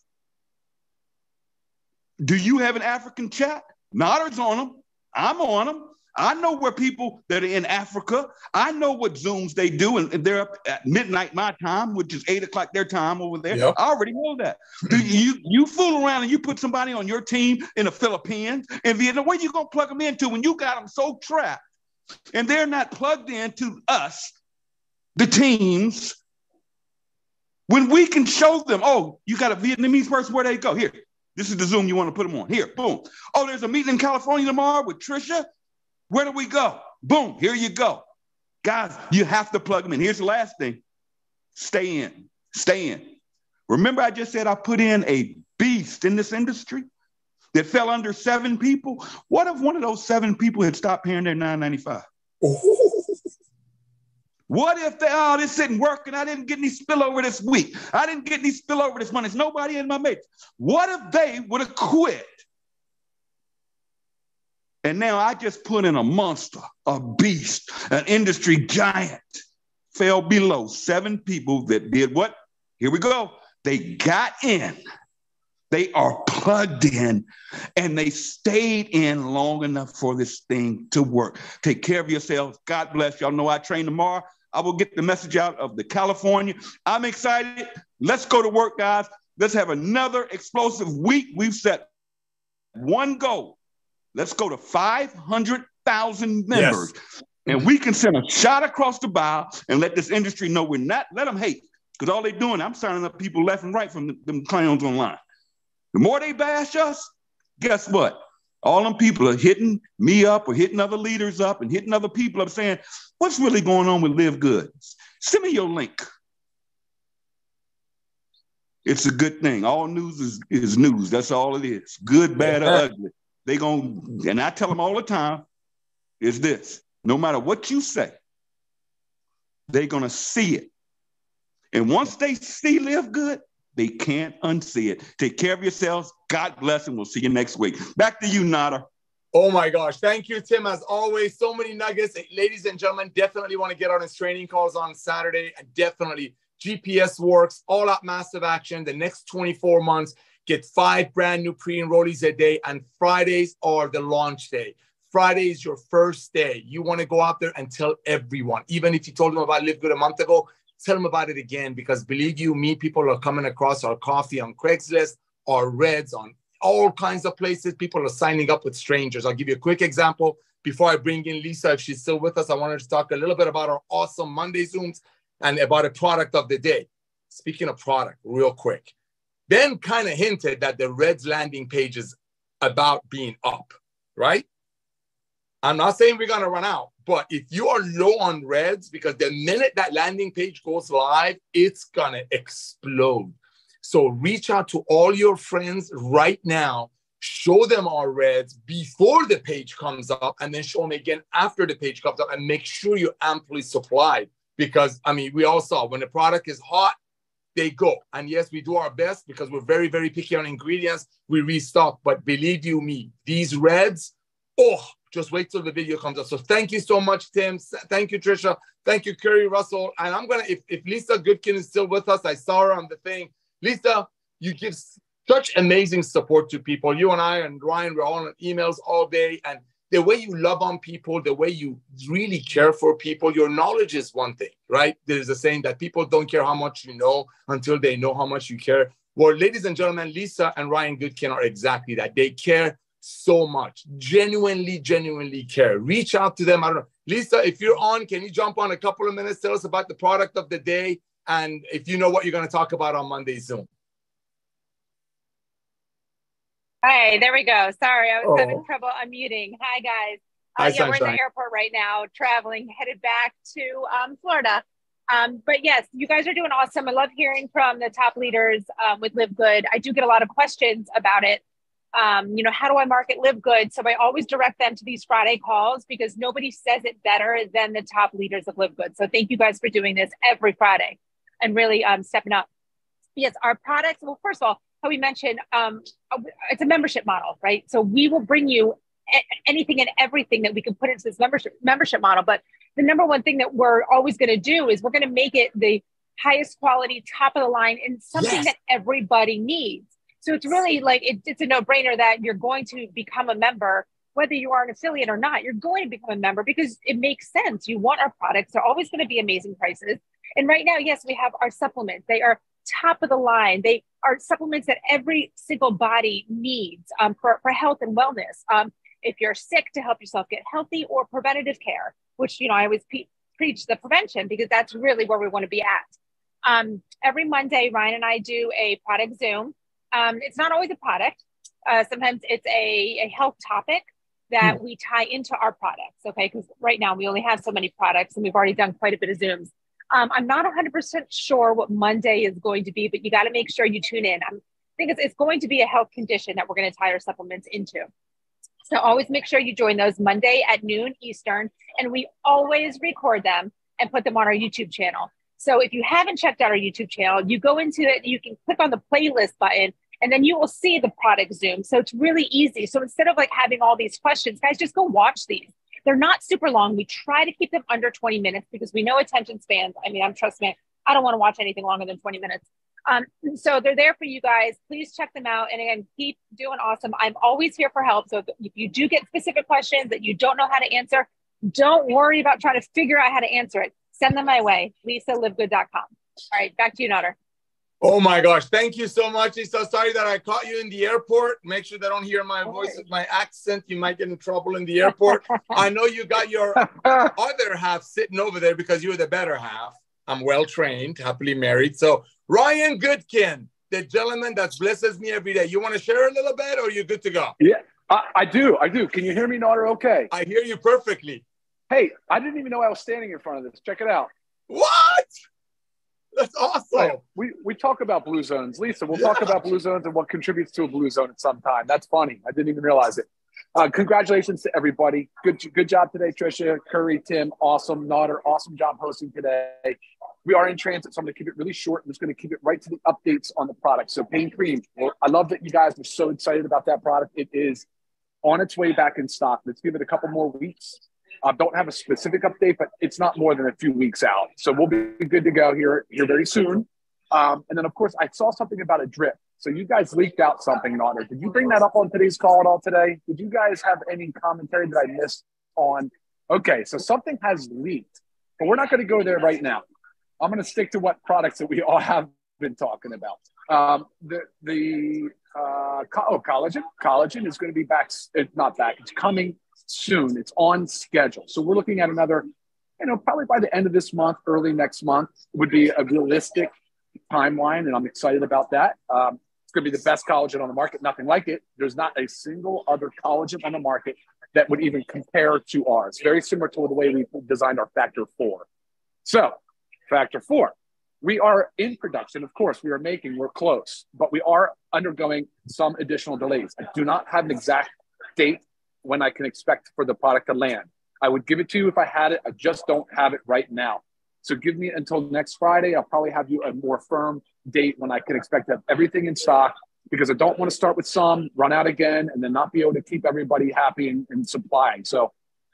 S6: Do you have an African chat? Nader's on them. I'm on them. I know where people that are in Africa, I know what Zooms they do, and they're up at midnight my time, which is eight o'clock their time over there. Yep. I already know that. you you fool around and you put somebody on your team in the Philippines and Vietnam, where you gonna plug them into when you got them so trapped and they're not plugged into us, the teams, when we can show them, oh, you got a Vietnamese person, where they go? Here, this is the Zoom you want to put them on. Here, boom. Oh, there's a meeting in California tomorrow with Trisha. Where do we go? Boom, here you go. Guys, you have to plug them in. Here's the last thing stay in, stay in. Remember, I just said I put in a beast in this industry that fell under seven people. What if one of those seven people had stopped paying their 995? What if they, oh, this didn't work and I didn't get any spillover this week? I didn't get any spillover this month. There's nobody in my mates. What if they would have quit and now I just put in a monster, a beast, an industry giant, fell below seven people that did what? Here we go. They got in, they are plugged in, and they stayed in long enough for this thing to work. Take care of yourselves. God bless. Y'all know I train tomorrow. I will get the message out of the California. I'm excited. Let's go to work, guys. Let's have another explosive week. We've set one goal Let's go to 500,000 members. Yes. And we can send a shot across the bow and let this industry know we're not, let them hate. Because all they're doing, I'm signing up people left and right from the, them clowns online. The more they bash us, guess what? All them people are hitting me up or hitting other leaders up and hitting other people up saying, What's really going on with Live Good? Send me your link. It's a good thing. All news is, is news. That's all it is. Good, bad, or ugly they going and I tell them all the time is this no matter what you say, they're going to see it. And once they see live good, they can't unsee it. Take care of yourselves. God bless, and we'll see you next week. Back to you, Nader.
S1: Oh my gosh. Thank you, Tim. As always, so many nuggets. Ladies and gentlemen, definitely want to get on his training calls on Saturday. And definitely GPS works, all out massive action. The next 24 months, get five brand new pre enrollees a day. And Fridays are the launch day. Friday is your first day. You want to go out there and tell everyone, even if you told them about Live Good a month ago, tell them about it again because believe you me, people are coming across our coffee on Craigslist, our reds on all kinds of places. People are signing up with strangers. I'll give you a quick example. Before I bring in Lisa, if she's still with us, I wanted to talk a little bit about our awesome Monday Zooms and about a product of the day. Speaking of product, real quick. Ben kind of hinted that the Reds landing page is about being up, right? I'm not saying we're going to run out, but if you are low on Reds, because the minute that landing page goes live, it's going to explode. So reach out to all your friends right now, show them our Reds before the page comes up, and then show them again after the page comes up, and make sure you're amply supplied. Because, I mean, we all saw when the product is hot, they go. And yes, we do our best because we're very, very picky on ingredients. We restock. But believe you me, these Reds, oh, just wait till the video comes up. So thank you so much, Tim. Thank you, Trisha. Thank you, Kerry Russell. And I'm gonna, if, if Lisa Goodkin is still with us, I saw her on the thing. Lisa, you give such amazing support to people. You and I and Ryan, we're all on emails all day. And the way you love on people, the way you really care for people, your knowledge is one thing, right? There's a saying that people don't care how much you know until they know how much you care. Well, ladies and gentlemen, Lisa and Ryan Goodkin are exactly that. They care so much, genuinely, genuinely care. Reach out to them. I don't know. Lisa, if you're on, can you jump on a couple of minutes? Tell us about the product of the day and if you know what you're going to talk about on Monday Zoom.
S7: Hey, there we go. Sorry, I was oh. having trouble unmuting. Hi, guys. Uh, Hi, yeah, we're in the airport right now, traveling, headed back to um, Florida. Um, but yes, you guys are doing awesome. I love hearing from the top leaders um, with Live Good. I do get a lot of questions about it um, you know, how do I market Live Good? So I always direct them to these Friday calls because nobody says it better than the top leaders of Live Good. So thank you guys for doing this every Friday and really um, stepping up. Yes, our products. Well, first of all, how we mentioned, um, it's a membership model, right? So we will bring you anything and everything that we can put into this membership membership model. But the number one thing that we're always going to do is we're going to make it the highest quality, top of the line, and something yes. that everybody needs. So it's really like it, it's a no brainer that you're going to become a member, whether you are an affiliate or not. You're going to become a member because it makes sense. You want our products, they're always going to be amazing prices. And right now, yes, we have our supplements. They are top of the line. They are supplements that every single body needs um, for, for health and wellness. Um, if you're sick, to help yourself get healthy, or preventative care, which you know I always pe- preach the prevention because that's really where we want to be at. Um, every Monday, Ryan and I do a product Zoom. Um, it's not always a product. Uh, sometimes it's a, a health topic that mm. we tie into our products. Okay, because right now we only have so many products, and we've already done quite a bit of Zooms. Um, I'm not 100% sure what Monday is going to be, but you got to make sure you tune in. I'm, I think it's, it's going to be a health condition that we're going to tie our supplements into. So always make sure you join those Monday at noon Eastern, and we always record them and put them on our YouTube channel. So if you haven't checked out our YouTube channel, you go into it, you can click on the playlist button and then you will see the product zoom. So it's really easy. So instead of like having all these questions, guys, just go watch these. They're not super long. We try to keep them under 20 minutes because we know attention spans. I mean, I'm trust me, I don't want to watch anything longer than 20 minutes. Um, so they're there for you guys. Please check them out. And again, keep doing awesome. I'm always here for help. So if you do get specific questions that you don't know how to answer, don't worry about trying to figure out how to answer it send them my way. LisaLiveGood.com. All right, back to you, Nader.
S1: Oh my gosh. Thank you so much. Lisa. Sorry that I caught you in the airport. Make sure they don't hear my voice with my accent. You might get in trouble in the airport. I know you got your other half sitting over there because you're the better half. I'm well trained, happily married. So, Ryan Goodkin, the gentleman that blesses me every day. You want to share a little bit or are you good to go?
S2: Yeah, I, I do. I do. Can you hear me, Nader? Okay.
S1: I hear you perfectly.
S2: Hey, I didn't even know I was standing in front of this. Check it out.
S1: What? That's awesome.
S2: we, we talk about blue zones. Lisa, we'll yeah. talk about blue zones and what contributes to a blue zone at some time. That's funny. I didn't even realize it. Uh, congratulations to everybody. Good, good job today, Trisha, Curry, Tim. Awesome, Nader. Awesome job hosting today. We are in transit, so I'm going to keep it really short. I'm just going to keep it right to the updates on the product. So, Pain Cream. I love that you guys were so excited about that product. It is on its way back in stock. Let's give it a couple more weeks. I don't have a specific update, but it's not more than a few weeks out. So we'll be good to go here here very soon. Um, and then, of course, I saw something about a drip. So you guys leaked out something it. Did you bring that up on today's call at all today? Did you guys have any commentary that I missed on? Okay, so something has leaked, but we're not going to go there right now. I'm going to stick to what products that we all have been talking about. Um, the the uh, co- oh collagen collagen is going to be back. It's not back. It's coming soon. It's on schedule. So we're looking at another, you know, probably by the end of this month, early next month would be a realistic timeline, and I'm excited about that. Um, it's going to be the best collagen on the market. Nothing like it. There's not a single other collagen on the market that would even compare to ours. Very similar to the way we designed our Factor Four. So, Factor Four, we are in production. Of course, we are making. We're close, but we are undergoing some additional delays. I do not have an exact date when I can expect for the product to land. I would give it to you if I had it. I just don't have it right now. So give me until next Friday. I'll probably have you a more firm date when I can expect to have everything in stock because I don't want to start with some, run out again, and then not be able to keep everybody happy and, and supplying. So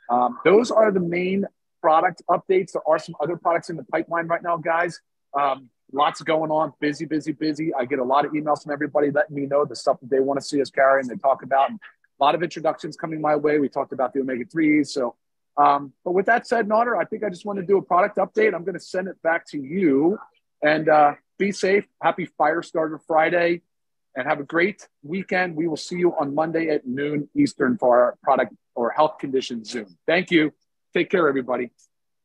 S2: um, those are the main product updates. There are some other products in the pipeline right now, guys. Um, lots going on, busy, busy, busy. I get a lot of emails from everybody letting me know the stuff that they want to see us carry and they talk about. And a lot of introductions coming my way. We talked about the omega 3s. So, um, but with that said, Nader, I think I just want to do a product update. I'm going to send it back to you and uh, be safe. Happy Firestarter Friday and have a great weekend. We will see you on Monday at noon Eastern for our product or health condition Zoom. Thank you. Take care, everybody.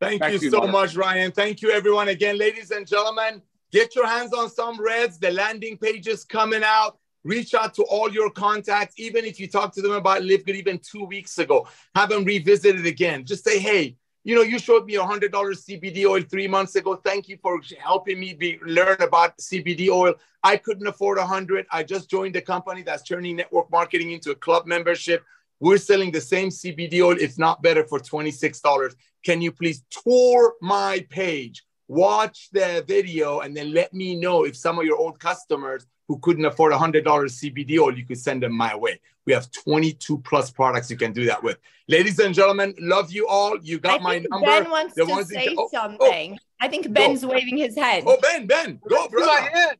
S1: Thank you, you so much, Ryan. Thank you, everyone. Again, ladies and gentlemen, get your hands on some reds. The landing page is coming out reach out to all your contacts, even if you talked to them about Live Good even two weeks ago, have them revisit it again. Just say, hey, you know, you showed me a hundred dollars CBD oil three months ago. Thank you for helping me be learn about CBD oil. I couldn't afford a hundred. I just joined a company that's turning network marketing into a club membership. We're selling the same CBD oil, if not better, for $26. Can you please tour my page, watch the video, and then let me know if some of your old customers who couldn't afford $100 CBD oil, you could send them my way. We have 22 plus products you can do that with. Ladies and gentlemen, love you all. You got my number.
S4: Ben wants the to say oh, oh, something. Oh, I think Ben's go. waving his head.
S1: Oh, Ben, Ben, go, brother.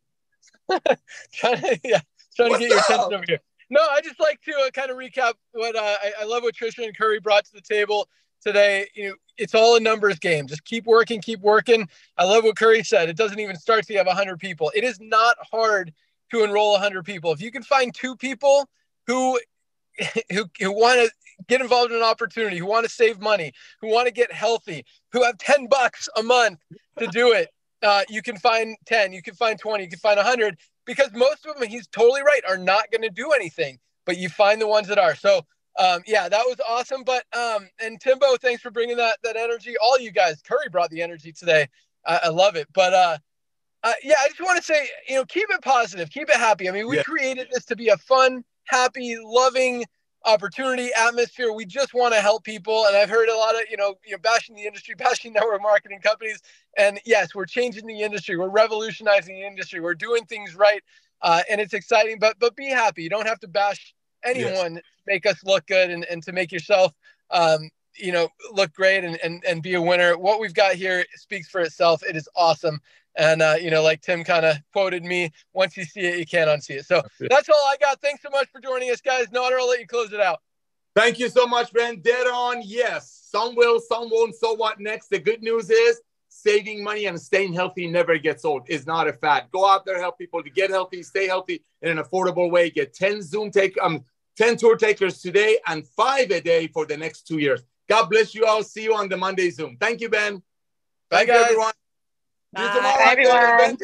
S5: trying to, yeah, trying What's to get your attention over here. No, I just like to uh, kind of recap what uh, I, I love what Trisha and Curry brought to the table today. You know, it's all a numbers game. Just keep working, keep working. I love what Curry said. It doesn't even start till you have 100 people. It is not hard to enroll 100 people. If you can find two people who who, who want to get involved in an opportunity, who want to save money, who want to get healthy, who have 10 bucks a month to do it, uh, you can find 10, you can find 20, you can find 100 because most of them, he's totally right, are not going to do anything, but you find the ones that are. So, um, yeah, that was awesome. But, um, and Timbo, thanks for bringing that, that energy. All you guys, Curry brought the energy today. I, I love it. But, uh, uh, yeah, I just want to say, you know, keep it positive, keep it happy. I mean, we yeah. created this to be a fun, happy, loving opportunity atmosphere. We just want to help people, and I've heard a lot of, you know, you know, bashing the industry, bashing network marketing companies. And yes, we're changing the industry, we're revolutionizing the industry, we're doing things right, uh, and it's exciting. But but be happy. You don't have to bash anyone, yes. make us look good, and and to make yourself. Um, you know, look great and, and, and be a winner. What we've got here speaks for itself. It is awesome. And, uh, you know, like Tim kind of quoted me, once you see it, you can't unsee it. So that's all I got. Thanks so much for joining us, guys. Nader, I'll let you close it out.
S1: Thank you so much, Ben. Dead on. Yes. Some will, some won't. So what next? The good news is saving money and staying healthy never gets old. Is not a fad. Go out there, help people to get healthy, stay healthy in an affordable way. Get 10 Zoom take um 10 tour takers today and five a day for the next two years. God bless you all. See you on the Monday Zoom. Thank you, Ben.
S5: Bye, Thank guys. You, everyone.
S7: Bye, everyone.